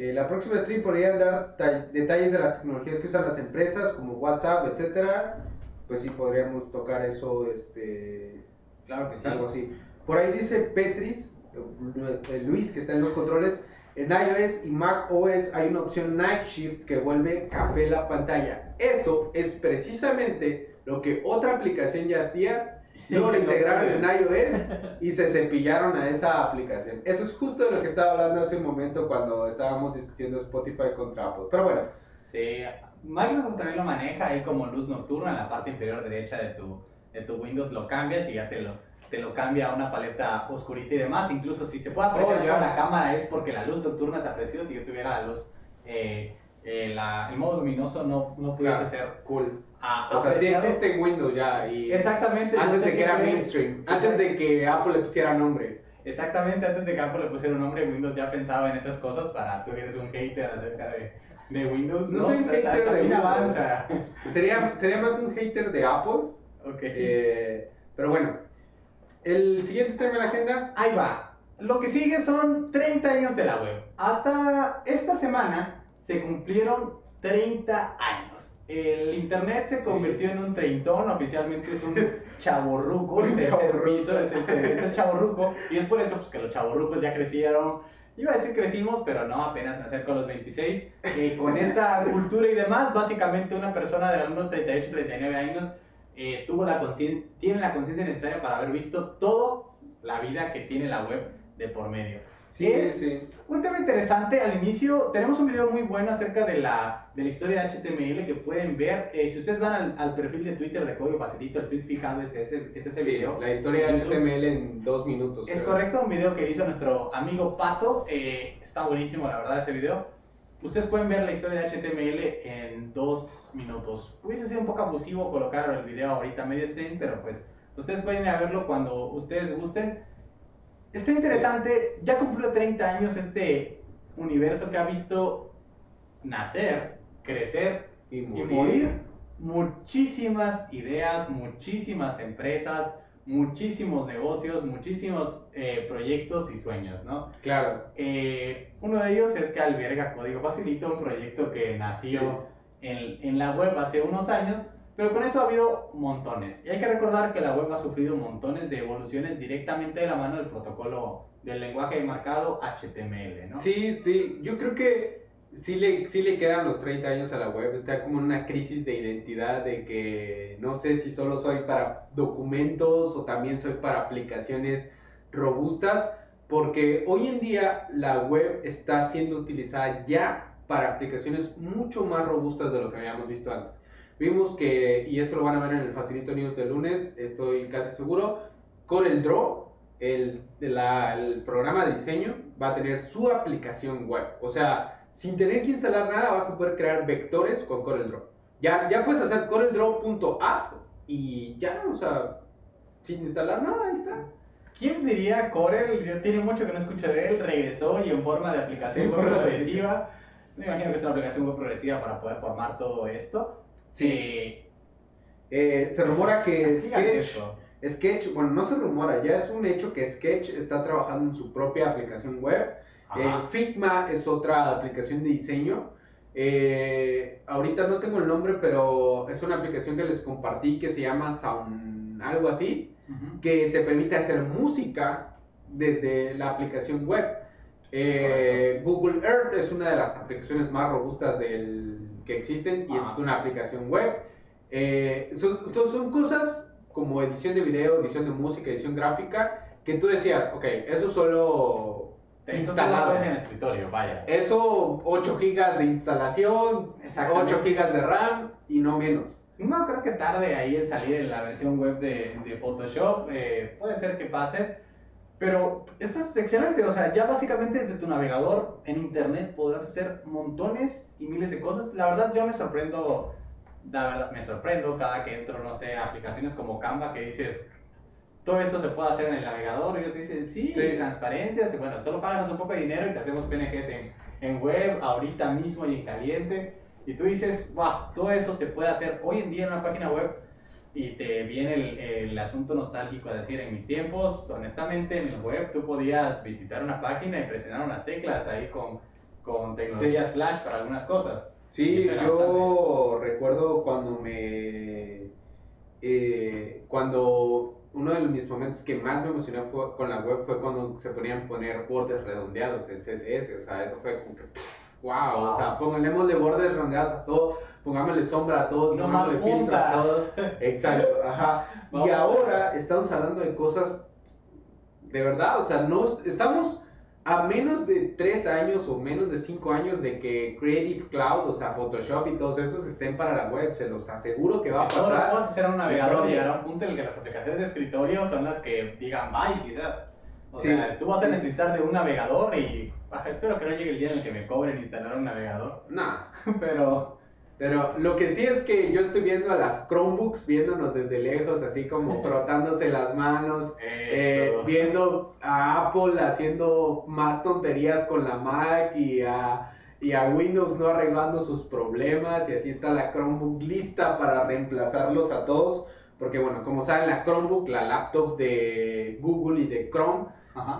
Eh, la próxima stream podrían dar ta- detalles de las tecnologías que usan las empresas, como WhatsApp, etcétera. Pues sí, podríamos tocar eso, este, Claro que sí. algo así. Por ahí dice Petris, eh, eh, Luis, que está en los controles. En iOS y Mac OS hay una opción Night Shift que vuelve café la pantalla. Eso es precisamente lo que otra aplicación ya hacía. Luego lo integraron en iOS y se cepillaron a esa aplicación. Eso es justo de lo que estaba hablando hace un momento cuando estábamos discutiendo Spotify contra Apple. Pero bueno, Sí, Microsoft también lo maneja ahí como luz nocturna en la parte inferior derecha de tu, de tu Windows, lo cambias y ya te lo, te lo cambia a una paleta oscurita y demás. Incluso si se puede apreciar Oh, con la cámara es porque la luz nocturna se apreció. Si yo tuviera la luz, eh, eh, la- el modo luminoso no, no pudiese Claro. ser cool. A- O sea, sí apreciado. existe en Windows ya. Y Exactamente. Antes no sé de que era mainstream. Antes de que Apple le pusiera nombre. Exactamente, antes de que Apple le pusiera un nombre, Windows ya pensaba en esas cosas para tú que eres un hater acerca de, de Windows. No soy un hater de Windows. avanza. Sería, sería más un hater de Apple. Ok. eh, pero bueno, el siguiente tema en la agenda. Ahí va. Lo que sigue son 30 años de la web. Hasta esta semana se cumplieron 30 años. El internet se Sí. convirtió en un treintón, oficialmente es un chaborruco, el tercer piso es el, es el chavorruco, y es por eso pues, que los chavorrucos ya crecieron. Iba a decir crecimos, pero no, apenas me acerco a los 26. Eh, con esta cultura y demás, básicamente una persona de unos 38, 39 años eh, tuvo la tiene la conciencia necesaria para haber visto toda la vida que tiene la web de por medio. Sí, es sí. un tema interesante. Al inicio tenemos un video muy bueno acerca de la, de la historia de HTML que pueden ver. Eh, si ustedes van al, al perfil de Twitter de Código Facilito, el tweet fijado es ese, es ese Sí, video. la historia de. HTML en dos minutos. Es creo. correcto, un video que hizo nuestro amigo Pato. eh, está buenísimo, la verdad, ese video. Ustedes pueden ver la historia de HTML en dos minutos. Hubiese sido un poco abusivo colocar el video ahorita medio stream, pero pues ustedes pueden ir a verlo cuando ustedes gusten. Está interesante, ya cumplió 30 años este universo que ha visto nacer, crecer Y y morir. muchísimas ideas, muchísimas empresas, muchísimos negocios, muchísimos eh, proyectos y sueños, ¿no? Claro. Eh, uno de ellos es que alberga Código Facilito, un proyecto que nació en, en la web hace unos años, pero con eso ha habido montones. Y hay que recordar que la web ha sufrido montones de evoluciones directamente de la mano del protocolo del lenguaje marcado HTML, ¿no? Sí, sí, yo creo que sí le, sí le quedan los 30 años a la web, está como en una crisis de identidad de que no sé si solo soy para documentos o también soy para aplicaciones robustas, porque hoy en día la web está siendo utilizada ya para aplicaciones mucho más robustas de lo que habíamos visto antes. Vimos que, y esto lo van a ver en el Facilito News de lunes, estoy casi seguro, CorelDRAW el, la- el programa de diseño va a tener su aplicación web. O sea, sin tener que instalar nada, vas a poder crear vectores con CorelDRAW. Ya, ya puedes hacer CorelDRAW.app y ya, o sea, sin instalar nada, ahí está. ¿Quién diría Corel? Ya tiene mucho que no escucho de él, regresó y en forma de aplicación web progresiva. Me imagino que es una aplicación web progresiva para poder formar todo esto. Sí. Eh, se rumora que Sketch. Sketch, bueno, no se rumora, ya es un hecho que Sketch está trabajando en su propia aplicación web. Eh, Figma es otra aplicación de diseño. Eh, ahorita no tengo el nombre, pero es una aplicación que les compartí que se llama Sound, algo así, que te permite hacer música desde la aplicación web. Eh, Google Earth es una de las aplicaciones más robustas del, que existen y Ah, es una aplicación web. Eh, son, son- cosas como edición de video, edición de música, edición gráfica, que tú decías, ok, eso solo Eso solo en el escritorio, vaya. Eso, 8 gigas de instalación, Exactamente. 8 gigas de RAM y no menos. No creo que tarde ahí en salir en la versión web de, de Photoshop. eh, puede ser que pase. Pero esto es excelente. O sea, ya básicamente desde tu navegador en internet podrás hacer montones y miles de cosas. La verdad, yo me sorprendo. La verdad, me sorprendo cada que entro, no sé, a aplicaciones como Canva que dices. Todo esto se puede hacer en el navegador. Y ellos dicen, sí, Sí. transparencias. Y bueno, solo páganos un poco de dinero y te hacemos PNGs en, en web, ahorita mismo y en caliente. Y tú dices, wow, todo eso se puede hacer hoy en día en una página web. Y te viene el, el asunto nostálgico a decir, en mis tiempos, honestamente, en el web tú podías visitar una página y presionar unas teclas ahí con, con tecnologías flash para algunas cosas. Sí, yo recuerdo cuando me... eh, cuando uno de mis momentos que más me emocionó fue, con la web fue cuando se ponían poner bordes redondeados en CSS. O sea, eso fue como que... Wow, o sea, pongámosle bordes redondeados a todo, pongámosle sombra a todo, No más filtro a todo. puntas. Exacto, ajá. Vamos y a- ahora estamos hablando de cosas de verdad, o sea, no estamos a menos de 3 años o menos de 5 años de que Creative Cloud, o sea, Photoshop y todos esos estén para la web, se los aseguro que va a Ahora pasar. puedes hacer un navegador y llegar a un punto en el que las aplicaciones de escritorio son las que digan bye, quizás. O Sí, sea, tú vas a sí. necesitar de un navegador y ah, espero que no llegue el día en el que me cobren instalar un navegador. Nah, Pero pero lo que sí es que yo estoy viendo a las Chromebooks viéndonos desde lejos, así como frotándose las manos, eh, viendo a Apple haciendo más tonterías con la Mac y a, y a Windows no arreglando sus problemas y así está la Chromebook lista para reemplazarlos a todos. Porque bueno, como saben, la Chromebook, la laptop de Google y de Chrome.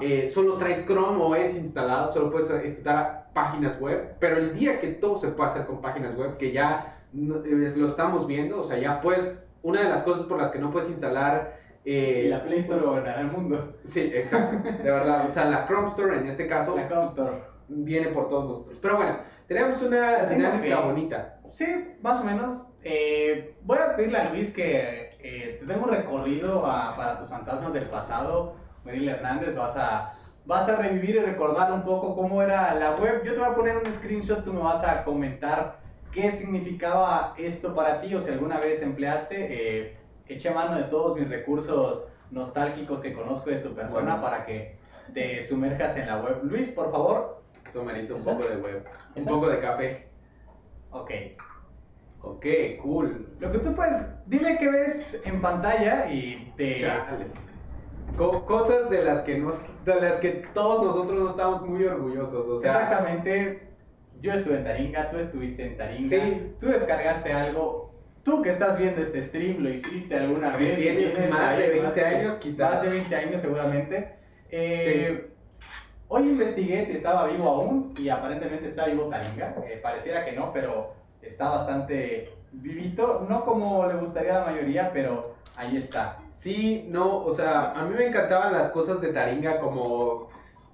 Eh, solo trae Chrome OS instalado, solo puedes ejecutar páginas web, pero el día que todo se puede hacer con páginas web, que ya lo estamos viendo, o sea, ya pues, una de las cosas por las que no puedes instalar... eh, y la Play Store gobernará el mundo. Sí, exacto, de verdad, o sea, la Chrome Store en este caso La Chrome Store. viene por todos nosotros. Pero bueno, tenemos una dinámica bonita. Sí, más o menos. Eh, voy a pedirle a Luis que eh, te demos recorrido a- para tus fantasmas del pasado. Marín Hernández, vas a vas a revivir y recordar un poco cómo era la web. Yo te voy a poner un screenshot, tú me vas a comentar qué significaba esto para ti o si alguna vez empleaste. Eh, eché mano de todos mis recursos nostálgicos que conozco de tu persona Bueno. para que te sumerjas en la web. Luis, por favor. Eso merita un poco de web. Un poco de café. Ok. Ok, cool. Lo que tú puedes, dile que ves en pantalla y te... Chale. Co- cosas de las que nos, de las que todos nosotros no estamos muy orgullosos, o sea, Exactamente. Yo estuve en Taringa, tú estuviste en Taringa. Sí. Tú descargaste algo. Tú que estás viendo este stream, lo hiciste alguna Sí, vez. tienes más de 20 más de- años, quizás. Más de 20 años seguramente. Eh, Hoy investigué si estaba vivo aún y aparentemente está vivo Taringa. Eh, pareciera que no, pero está bastante vivito. No como le gustaría a la mayoría, pero ahí está. Sí, no, o sea, a mí me encantaban las cosas de Taringa como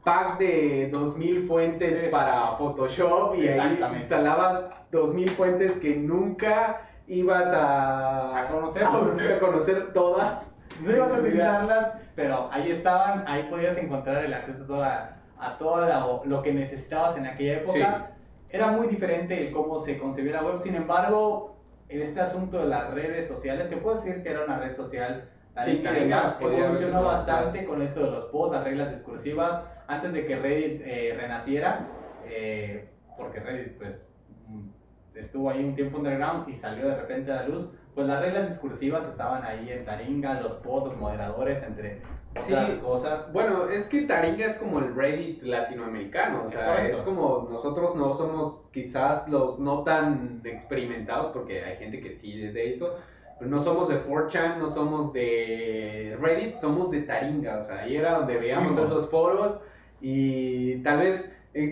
pack de 2000 fuentes Es- para Photoshop y ahí instalabas 2000 fuentes que nunca ibas a, A conocer. a conocer todas. No ibas a utilizarlas, pero ahí estaban, ahí podías encontrar el acceso a toda, a todo la- lo que necesitabas en aquella época. Era muy diferente el cómo se concebía la web, sin embargo, este asunto de las redes sociales, que puedo decir que era una red social, Sí, además, podría evolucionó bastante con esto de los posts, las reglas discursivas, antes de que Reddit eh, renaciera, eh, porque Reddit pues mm, estuvo ahí un tiempo underground y salió de repente a la luz, pues las reglas discursivas estaban ahí en Taringa, los posts, los moderadores, entre Sí. otras cosas. Bueno, es que Taringa es como el Reddit latinoamericano, o Es sea, correcto. es como nosotros no somos quizás los no tan experimentados, porque hay gente que sí desde eso, pero no somos de 4chan, no somos de Reddit, somos de Taringa, o sea, ahí era donde veíamos Fuimos. esos foros y tal vez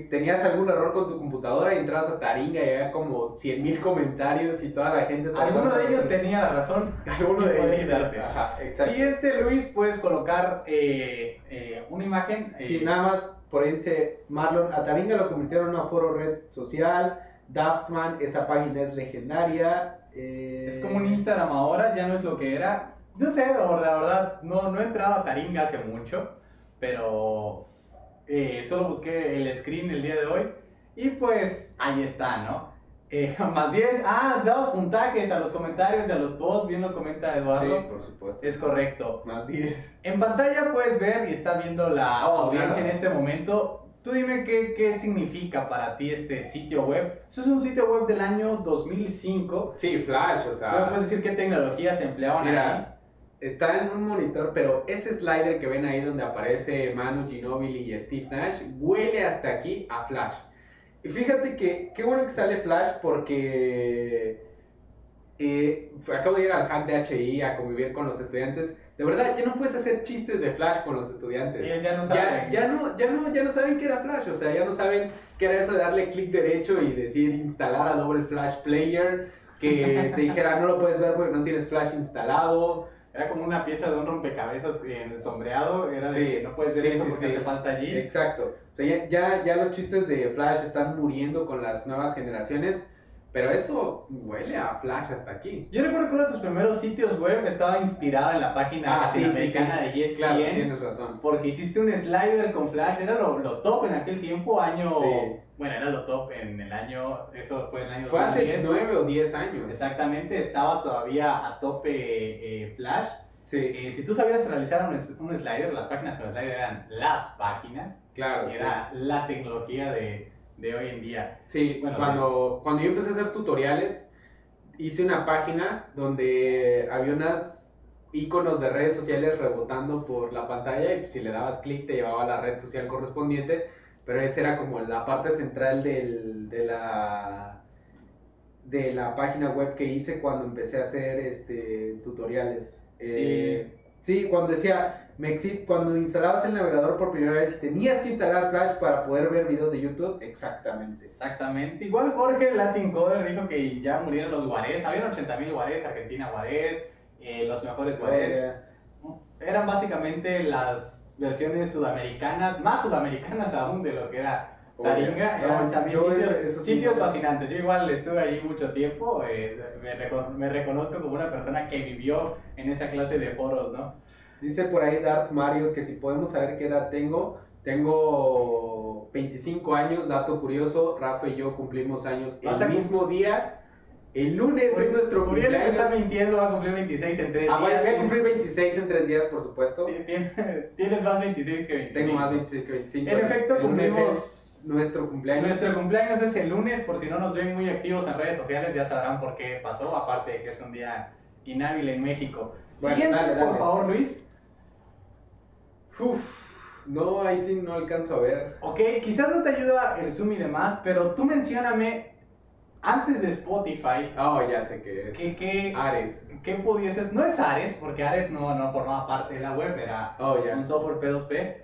tenías algún error con tu computadora y entrabas a Taringa y había como 100 mil comentarios y toda la gente... Alguno de ellos tenía razón. Alguno de ellos, ayudarte. Ajá, exacto. Siguiente, Luis, puedes colocar eh, eh, una imagen. eh, Sí, nada más, por ahí dice Marlon, a Taringa lo convirtieron en una foro red social, Daftman, esa página es legendaria. eh, Es como un Instagram ahora, ya no es lo que era. No sé, la verdad, no, no he entrado a Taringa hace mucho, pero eh, solo busqué el screen el día de hoy y pues ahí está, ¿no? Eh, más 10, ah, damos puntajes a los comentarios y a los posts, bien lo comenta Eduardo. Sí, por supuesto. Es correcto. Más 10. En pantalla puedes ver y está viendo la Oh, audiencia claro. en este momento. Tú dime qué, qué significa para ti este sitio web. Eso es un sitio web del año 2005. Sí, Flash, o ¿Me sea, puedes decir qué tecnologías se empleaban ahí? Está en un monitor, pero ese slider que ven ahí donde aparece Manu Ginobili y Steve Nash, huele hasta aquí a Flash. Y fíjate que qué bueno que sale Flash porque eh, acabo de ir al hack de HI a convivir con los estudiantes. De verdad, ya no puedes hacer chistes de Flash con los estudiantes. Ellos ya no Ya, saben. ya no, ya, no, ya no saben qué era Flash, o sea, ya no saben qué era eso de darle clic derecho y decir instalar Adobe Flash Player, que te dijera no lo puedes ver porque no tienes Flash instalado. Era como una pieza de un rompecabezas en el sombreado. Era de Sí, que no puedes ver sí, eso porque sí. hace falta allí. Exacto. O sea, ya, ya, ya los chistes de Flash están muriendo con las nuevas generaciones, pero eso huele a Flash hasta aquí. Yo recuerdo que uno de tus primeros sitios web estaba inspirado en la página Ah, sí, sí, sí. latinoamericana de ESPN. Claro, tienes razón. Porque hiciste un slider con Flash, era lo, lo top en aquel tiempo, año... Sí. Bueno, era lo top en el año... Eso fue en el año Fue hace 2010. nueve o diez años. Exactamente, estaba todavía a tope eh, Flash. Sí, Eh, si tú sabías realizar un, un slider, las páginas con slider eran las páginas. claro. y sí. era la tecnología de, de hoy en día. Sí, Bueno, cuando, cuando yo empecé a hacer tutoriales, hice una página donde había unas iconos de redes sociales rebotando por la pantalla y si le dabas clic te llevaba a la red social correspondiente, pero esa era como la parte central del- de, la, de la página web que hice cuando empecé a hacer este, tutoriales. Eh, sí, cuando decía, me cuando instalabas el navegador por primera vez tenías que instalar Flash para poder ver videos de YouTube, exactamente. Exactamente. Igual Jorge Latin Coder dijo que ya murieron los guarés. Habían 80.000 guarés, Argentina guarés, eh, los mejores guarés. Eran básicamente las versiones sudamericanas, más sudamericanas aún de lo que era Taringa. No, Eran también sitios, ese- eso sí sitios fascinantes. Yo igual estuve allí mucho tiempo. eh, me, me reconozco como una persona que vivió en esa clase de foros, ¿no? Dice por ahí Darth Mario que si podemos saber qué edad tengo, Tengo 25 años, dato curioso, Rafa y yo cumplimos años ¿Vas el a mismo día. El lunes es nuestro Uriel está cumpleaños. mintiendo, va a cumplir 26 en 3 Ah, voy días. a cumplir 26 en 3 días, por supuesto. Ti- tien- Tienes más 26 que 25. Tengo más 26 que 25. En efecto, cumplimos- nuestro cumpleaños. Nuestro cumpleaños es el lunes, por si no nos ven muy activos en redes sociales, ya sabrán por qué pasó, aparte de que es un día inhábil en México. Bueno, Siguiente, dale, dale. por favor, Luis. Uf, no, ahí sí no alcanzo a ver. Ok, quizás no te ayuda el Zoom y demás, pero tú mencióname, antes de Spotify, Oh, ya sé que es. ¿qué, qué, Ares. qué pudieses? No es Ares, porque Ares no, no formaba parte de la web, era Oh, ya. un software P2P,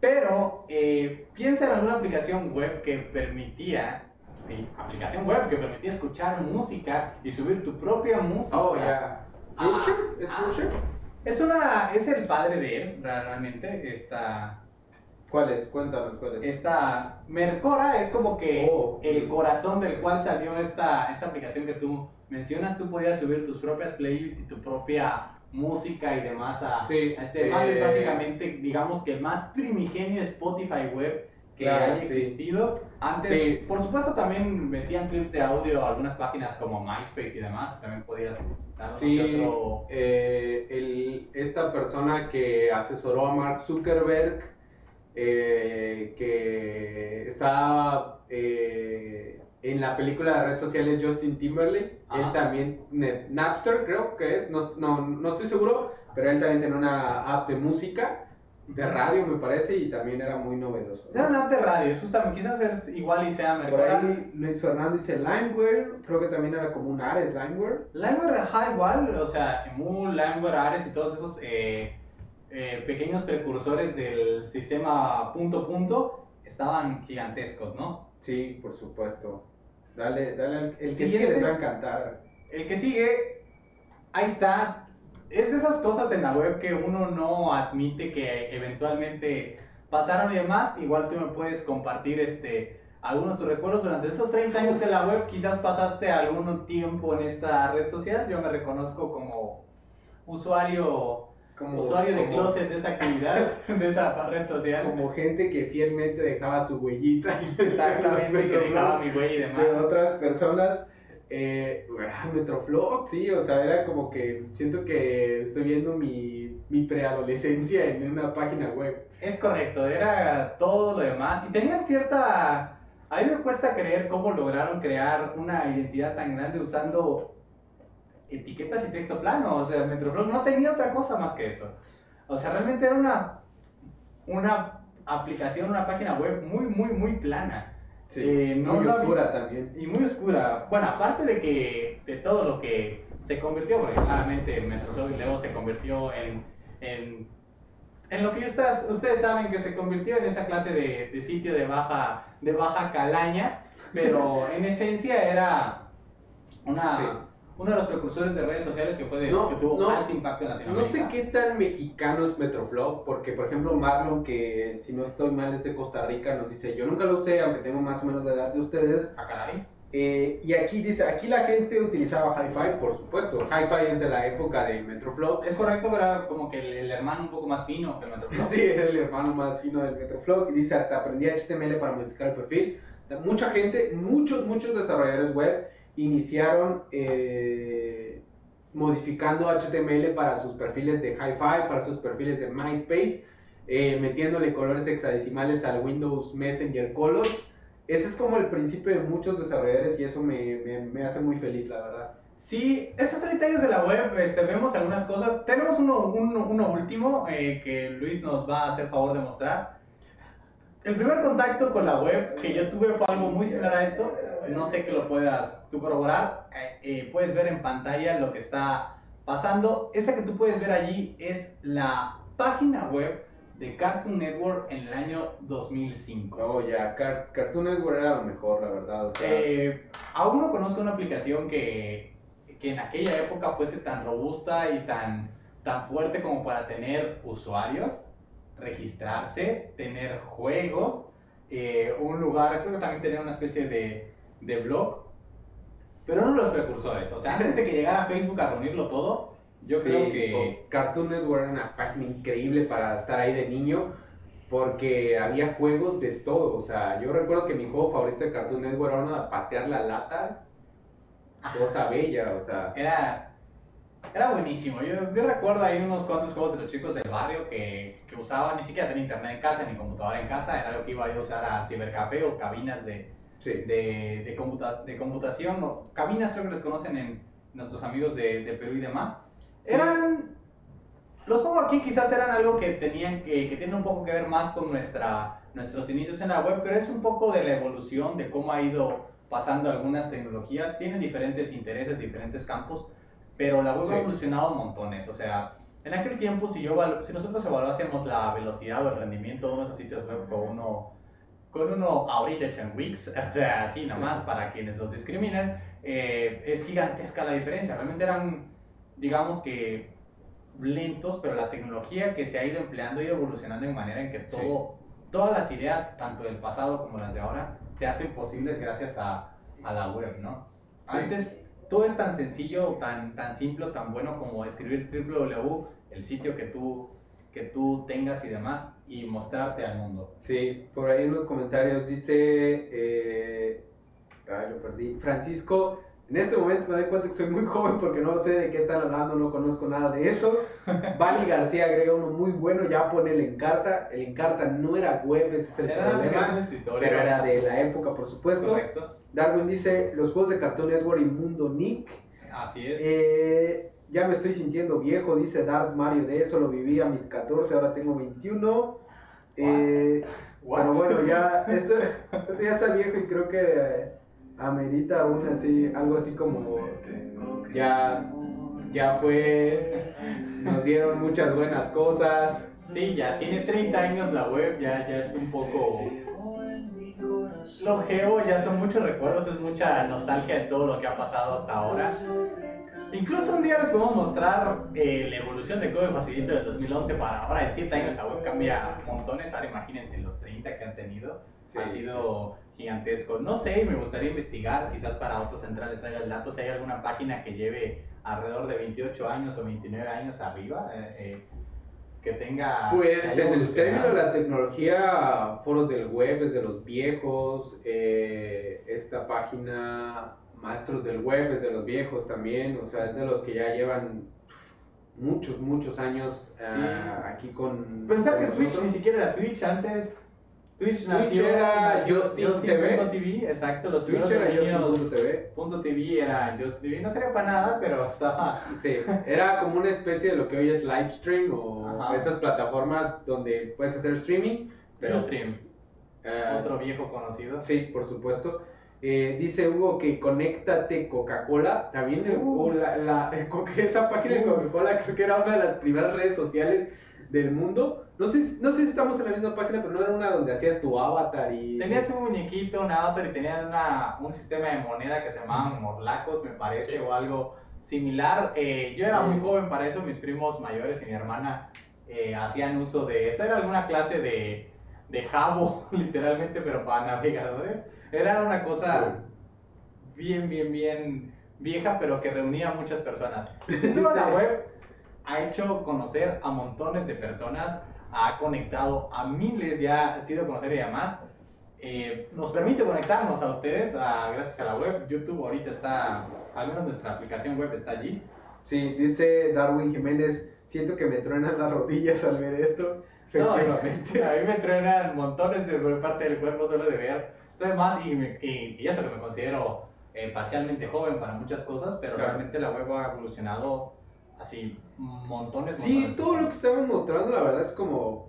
pero eh, piensa en alguna aplicación web que permitía, sí, aplicación web que permitía escuchar música y subir tu propia música. Oh, ya. Ah, ¿Future? ¿Es ah. Future? Es una, es el padre de él, realmente, esta, ¿Cuál es? Cuéntanos, ¿cuál es? esta Mercora es como que Oh. el corazón del cual salió esta, esta aplicación que tú mencionas, tú podías subir tus propias playlists y tu propia música y demás a, Sí, a este, más es eh, básicamente, digamos que el más primigenio Spotify web que Claro, haya sí. existido. Antes, Sí. por supuesto, también metían clips de audio a algunas páginas como MySpace y demás, también podías dar Sí, otro- eh, el- esta persona que asesoró a Mark Zuckerberg, eh, que está eh, en la película de redes sociales Justin Timberlake, Ajá. él también, Napster creo que es, no, no, no estoy seguro, pero él también tenía una app de música, de radio me parece, y también era muy novedoso. Era una app de radio, es justamente, quizás es igual y sea Por Mercora. ahí Luis Fernando dice Limeware, creo que también era como un Ares Limeware. Limeware, ajá, igual, o sea, Emul, Limeware, Ares y todos esos eh, eh, pequeños precursores del sistema punto punto estaban gigantescos, ¿no? Sí, por supuesto. Dale, dale, al- el que sigue les va a encantar. El que sigue, ahí está. Es de esas cosas en la web que uno no admite que eventualmente pasaron y demás. Igual tú me puedes compartir este, algunos de tus recuerdos durante esos 30 años de la web. Quizás pasaste algún tiempo en esta red social. Yo me reconozco como usuario, Como, usuario de como- closet de esa actividad, de esa red social. Como gente que fielmente dejaba su huellita. en Exactamente, que dejaba mi güey y demás. De otras personas. Eh, ah, Metroflog, sí, o sea, era como que siento que estoy viendo mi, mi preadolescencia en una página web. Es correcto, era todo lo demás. Y tenían cierta... A mí me cuesta creer cómo lograron crear una identidad tan grande usando etiquetas y texto plano. O sea, Metroflog no tenía otra cosa más que eso. O sea, realmente era una, una aplicación, una página web muy, muy, muy plana. Eh, no muy oscura también. Y muy oscura. Bueno, aparte de que de todo lo que se convirtió, porque claramente Metroflog y luego se convirtió en, en, en lo que ustedes, ustedes saben que se convirtió en esa clase de, de sitio de baja, de baja calaña, pero en esencia era una, Sí. Uno de los precursores de redes sociales que, fue de- No, que tuvo no, alto impacto en No Latinoamérica. sé qué tan mexicano es Metroflog, porque por ejemplo Marlon, que si no estoy mal es de Costa Rica, nos dice, yo nunca lo usé, aunque tengo más o menos la edad de ustedes. Ah, caray. Eh, y aquí dice, aquí la gente utilizaba Hi-Fi, por supuesto. Hi-Fi es de la época de Metroflog. Es correcto, era como que el, el hermano un poco más fino que el Metroflog. Sí, era el hermano más fino del Metroflog. Y dice, hasta aprendí HTML para modificar el perfil. Mucha gente, muchos, muchos desarrolladores web iniciaron eh, modificando HTML para sus perfiles de Hi-Fi, para sus perfiles de MySpace, eh, metiéndole colores hexadecimales al Windows Messenger Colors. Ese es como el principio de muchos desarrolladores y eso me, me- me hace muy feliz, la verdad. Sí, estos 30 años de la web, este, vemos algunas cosas. Tenemos uno, uno, uno último eh, que Luis nos va a hacer favor de mostrar. El primer contacto con la web que yo tuve fue algo muy similar a esto. No sé que lo puedas tú corroborar. Eh, eh, puedes ver en pantalla lo que está pasando. Esa que tú puedes ver allí es la página web de Cartoon Network en el año 2005. Oh, ya, Car- Cartoon Network era lo mejor, la verdad. O sea, Eh, aún no conozco una aplicación que, que en aquella época fuese tan robusta y tan, tan fuerte como para tener usuarios, registrarse, tener juegos, eh, un lugar, creo que también tenía una especie de, de blog, pero uno de los precursores, o sea, antes de que llegara Facebook a reunirlo todo, yo Sí, creo que... Cartoon Network era una página increíble para estar ahí de niño. porque había juegos de todo. O sea, yo recuerdo que mi juego favorito de Cartoon Network era uno de patear la lata. Cosa bella, o sea. Era, era buenísimo. Yo, yo recuerdo ahí unos cuantos juegos de los chicos del barrio que, que usaban, ni siquiera tenían internet en casa ni computadora en casa. Era lo que iba yo a usar al cibercafé o cabinas de, Sí. de, de, computa- de computación. o cabinas creo que les conocen en nuestros amigos de, de Perú y demás. Sí. Eran. Los pongo aquí, quizás eran algo que tenían que, que tienen un poco que ver más con nuestra, nuestros inicios en la web, pero es un poco de la evolución, de cómo ha ido pasando algunas tecnologías. Tienen diferentes intereses, diferentes campos, pero la web Sí. ha evolucionado montones. O sea, en aquel tiempo, si, yo, si nosotros evaluásemos la velocidad o el rendimiento de esos sitios web con uno, con uno ahorita hecho en Wix, o sea, así nomás para quienes los discriminen, eh, es gigantesca la diferencia. Realmente eran, digamos que, lentos, pero la tecnología que se ha ido empleando ha ido evolucionando en manera en que todo, todas las ideas, tanto del pasado como las de ahora, se hacen posibles gracias a, a la web, ¿no? Sí. Antes todo es tan sencillo, tan, tan simple, tan bueno como escribir www, el sitio que tú, que tú tengas y demás, y mostrarte al mundo. Sí, por ahí en los comentarios dice. Eh, ay, lo perdí. Francisco. En este momento me doy cuenta que soy muy joven porque no sé de qué están hablando, no conozco nada de eso. Vali García agrega uno muy bueno, ya pone el Encarta. El Encarta no era web, ese es el Era problema. Pero era de la época, por supuesto. Correcto. Darwin dice: Los juegos de Cartoon Network y Mundo Nick. Así es. Eh, ya me estoy sintiendo viejo, dice Darth Mario. De eso lo viví a mis 14, ahora tengo 21. Eh, What? pero bueno, ya esto, esto ya está viejo y creo que eh, amerita aún así, algo así como ya, ya fue, nos dieron muchas buenas cosas. Sí, ya tiene 30 años la web, ya, ya es un poco longevo, ya son muchos recuerdos, es mucha nostalgia de todo lo que ha pasado hasta ahora. Incluso un día les podemos mostrar eh, la evolución de Code Facilito del 2011 para ahora. En 7 años la web cambia montones, ahora imagínense los 30 que han tenido. Sí, ha sido gigantesco. No sé, me gustaría investigar, quizás para Autos Centrales traiga el dato, si hay alguna página que lleve alrededor de 28 años o 29 años arriba, eh, eh, que tenga... Pues en el término de la tecnología, foros del web es de los viejos, eh, esta página Maestros del Web es de los viejos también, o sea, es de los que ya llevan muchos, muchos años Sí. aquí con... Pensar con que Twitch ni siquiera era Twitch antes. Twitch Twitch nació, era nació Justin Justin TV. punto TV, exacto, los Twitch era punto TV era Justin TV, no sería para nada, pero estaba... Sí, era como una especie de lo que hoy es Livestream o Ajá. esas plataformas donde puedes hacer streaming. Pero, Ustream, eh, otro viejo conocido. Sí, por supuesto. Eh, dice Hugo que conéctate Coca-Cola. También la, la- esa página de Coca-Cola creo que era una de las primeras redes sociales del mundo. No sé, no sé si estamos en la misma página, pero no era una donde hacías tu avatar y... Tenías un muñequito, un avatar y tenías una, un sistema de moneda que se llamaban morlacos, me parece, o algo similar. Eh, yo era Sí. muy joven para eso, mis primos mayores y mi hermana eh, hacían uso de eso. Era alguna clase de, de jabo, literalmente, pero para navegadores. Era una cosa bien, bien, bien vieja, pero que reunía a muchas personas. Sin duda, la web ha hecho conocer a montones de personas, ha conectado a miles, ya ha sido conocer y demás. Eh, nos permite conectarnos a ustedes a- gracias a la web. YouTube ahorita está, al menos nuestra aplicación web está allí. Sí, dice Darwin Jiménez, siento que me truenan las rodillas al ver esto. No, Efectivamente. a mí me truenan montones de parte del cuerpo solo de ver. Además, y, me- y, y eso que me considero eh, parcialmente joven para muchas cosas, pero Claro. realmente la web ha evolucionado así montones. Sí, montones. todo lo que estamos mostrando, la verdad, es como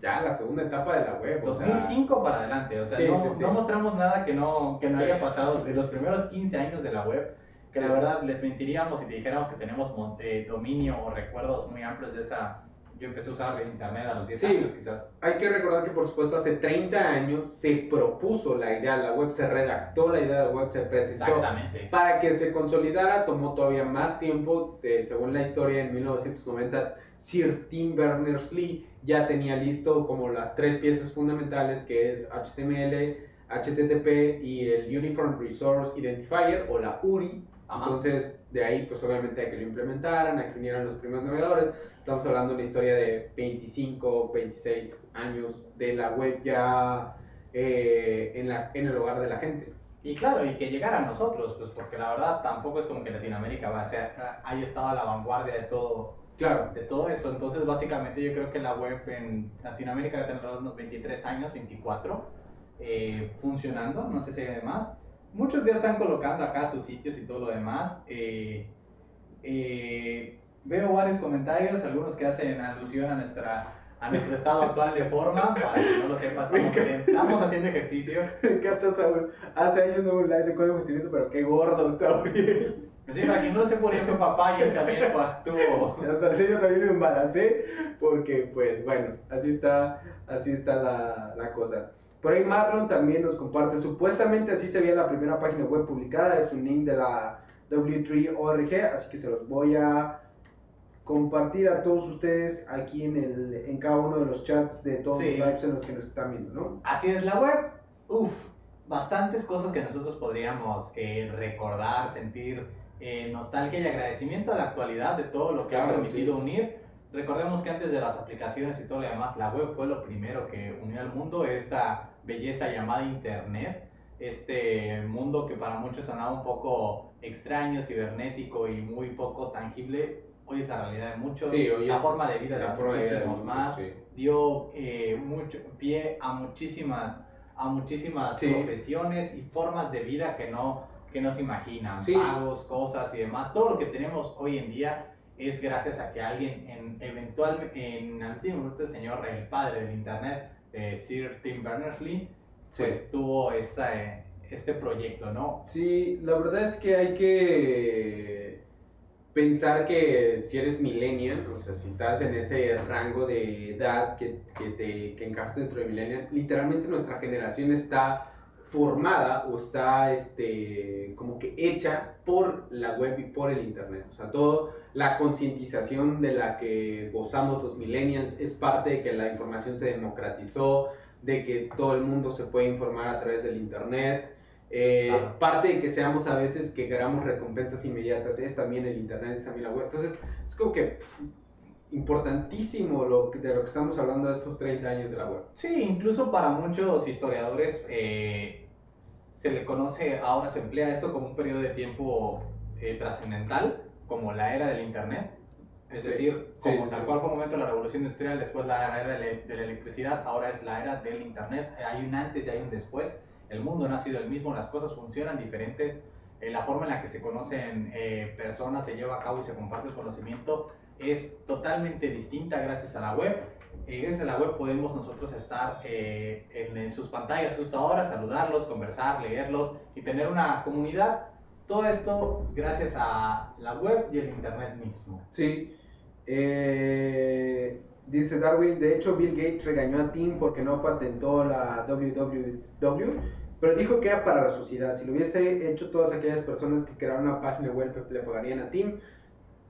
ya la segunda etapa de la web. O sea, 2005 para adelante, o sea, Sí, no, sí, sí. no mostramos nada que no, que no haya pasado de los primeros 15 años de la web, que la verdad les mentiríamos si te dijéramos que tenemos mon- eh, dominio o recuerdos muy amplios de esa... Yo empecé a usar el internet a los 10 Sí. años quizás. Hay que recordar que, por supuesto, hace 30 años se propuso la idea de la web, se redactó la idea de la web, se presentó. Exactamente. Para que se consolidara tomó todavía más tiempo, eh, según la historia en 1990 Sir Tim Berners-Lee ya tenía listo como las tres piezas fundamentales que es HTML, HTTP y el Uniform Resource Identifier o la URI. Ajá. Entonces De ahí, pues obviamente a que lo implementaran, a que unieran los primeros navegadores. Estamos hablando de una historia de 25, 26 años de la web ya eh, en, la, en el hogar de la gente. Y claro, y que llegara a nosotros, pues porque la verdad tampoco es como que Latinoamérica va a ser, haya estado a la vanguardia de todo, Claro, de todo eso. Entonces, básicamente yo creo que la web en Latinoamérica debe tener unos 23 años, 24, eh, funcionando, no sé si hay más. Muchos ya están colocando acá sus sitios y todo lo demás. Eh, eh, veo varios comentarios, algunos que hacen alusión a nuestra a nuestro estado actual de forma, para que no lo sepas, estamos, haciendo- estamos haciendo ejercicio. me encanta Saúl. Hace años no hubo un live de código vestimenta, pero qué gordo está bien. Pues sí, para quien no lo sepa, fue papá y él también tuvo... Yo también me embalacé porque pues bueno, así está, así está la, la cosa. Por ahí Marlon también nos comparte, supuestamente así se veía la primera página web publicada, es un link de la W3ORG, así que se los voy a compartir a todos ustedes aquí en, el, en cada uno de los chats de todos Sí. los lives en los que nos están viendo, ¿no? Así es, la web, uff, bastantes cosas que nosotros podríamos eh, recordar, sentir eh, nostalgia y agradecimiento a la actualidad de todo lo que ha permitido sí. unir. Recordemos que antes de las aplicaciones y todo lo demás, la web fue lo primero que unió al mundo, esta belleza llamada Internet, este mundo que para muchos sonaba un poco extraño, cibernético y muy poco tangible, hoy es la realidad de muchos, Sí, hoy la forma de vida de muchísimos más, sí. dio eh, mucho pie a muchísimas a muchísimas Sí. profesiones y formas de vida que no que no se imaginan pagos cosas y demás todo lo que tenemos hoy en día es gracias a que alguien en eventualmente en antiguamente el señor el padre del internet eh, Sir Tim Berners-Lee Sí. pues tuvo esta, eh, este proyecto no Sí, la verdad es que hay que pensar que si eres millennial, o sea, si estás en ese rango de edad que, que te que encajas dentro de millennial, literalmente nuestra generación está formada o está este como que hecha por la web y por el internet. O sea, toda la concientización de la que gozamos los millennials es parte de que la información se democratizó, de que todo el mundo se puede informar a través del internet. Eh. Parte de que seamos a veces que queramos recompensas inmediatas es también el internet, es también la web. Entonces, es como que importantísimo lo que- de lo que estamos hablando de estos 30 años de la web. Sí, incluso para muchos historiadores eh, se le conoce, ahora se emplea esto como un periodo de tiempo eh, trascendental, como la era del Internet. Es Sí, decir, sí, como sí. tal cual fue un momento de la revolución industrial, después la era de la, electricidad, ahora es la era del Internet. Hay un antes y hay un después. El mundo no ha sido el mismo, las cosas funcionan diferentes. eh, la forma en la que se conocen personas, se lleva a cabo y se comparte el conocimiento es totalmente distinta gracias a la web. Eh, gracias a la web podemos nosotros estar eh, en, en sus pantallas justo ahora, saludarlos, conversar, leerlos y tener una comunidad. Todo esto gracias a la web y el internet mismo. Sí. Eh, dice Darwin, de hecho Bill Gates regañó a Tim porque no patentó la www, pero dijo que era para la sociedad. Si lo hubiese hecho todas aquellas personas que crearon una página web le pagarían a Tim.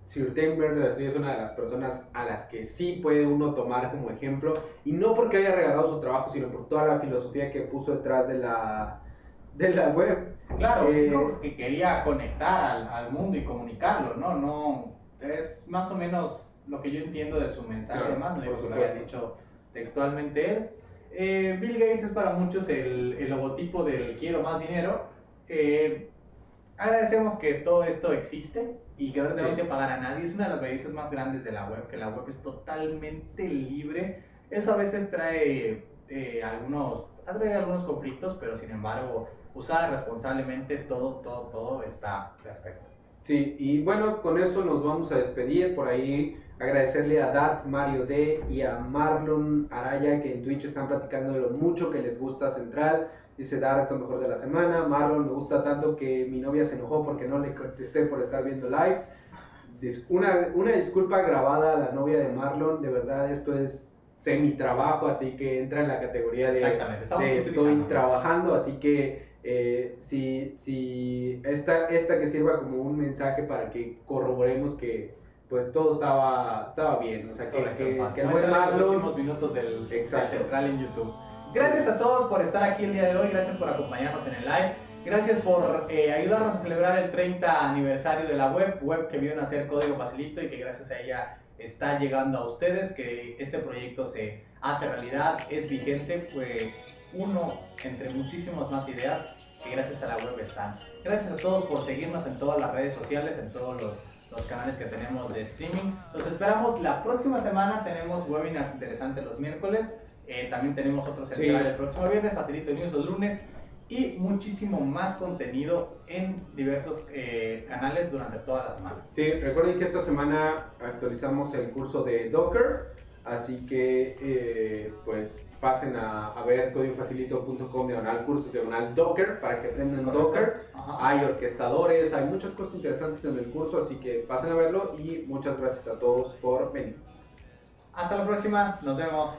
Sir Tim Berners-Lee es una de las personas a las que sí puede uno tomar como ejemplo y no porque haya regalado su trabajo, sino por toda la filosofía que puso detrás de la de la web. Claro, Eh, que quería conectar al, al mundo y comunicarlo, ¿no? No, es más o menos lo que yo entiendo de su mensaje, Claro, además, no digo por que lo haya supuesto. dicho textualmente él. Eh, Bill Gates es para muchos el, el logotipo del quiero más dinero. Eh, agradecemos que todo esto existe y que no le tenemos que pagar a nadie. Es una de las bellezas más grandes de la web, que la web es totalmente libre. Eso a veces trae eh, algunos, trae algunos conflictos, pero sin embargo, usada responsablemente, todo, todo, todo está perfecto. Sí, y bueno, con eso nos vamos a despedir. Por ahí agradecerle a Dart Mario D y a Marlon Araya que en Twitch están platicando de lo mucho que les gusta Central. Dice Dart lo mejor de la semana. Marlon me gusta tanto que mi novia se enojó porque no le contesté por estar viendo live. Dis- Una, una disculpa grabada a la novia de Marlon. De verdad, esto es semi trabajo, así que entra en la categoría de de estoy trabajando, así que eh, si, si esta, esta que sirva como un mensaje para que corroboremos que pues todo estaba, estaba bien, o sea, que, que, Paz. que el Muestra buen los Marlon... últimos minutos del, del central en YouTube. Gracias a todos por estar aquí el día de hoy, gracias por acompañarnos en el live. Gracias por eh, ayudarnos a celebrar el 30 aniversario de la web, web que vio nacer Código Facilito y que gracias a ella está llegando a ustedes, que este proyecto se hace realidad, es vigente, pues uno entre muchísimas más ideas que gracias a la web están. Gracias a todos por seguirnos en todas las redes sociales, en todos los, los canales que tenemos de streaming. Los esperamos la próxima semana, tenemos webinars interesantes los miércoles, eh, también tenemos otro central Sí. el próximo viernes, Facilito News los lunes y muchísimo más contenido en diversos eh, canales durante toda la semana. Sí, recuerden que esta semana actualizamos el curso de Docker, así que eh, pues pasen a, a ver códigofacilito.com diagonal curso diagonal Docker para que aprendan. Docker. Ajá. Hay orquestadores, hay muchas cosas interesantes en el curso, así que pasen a verlo y muchas gracias a todos por venir. Hasta la próxima, nos vemos.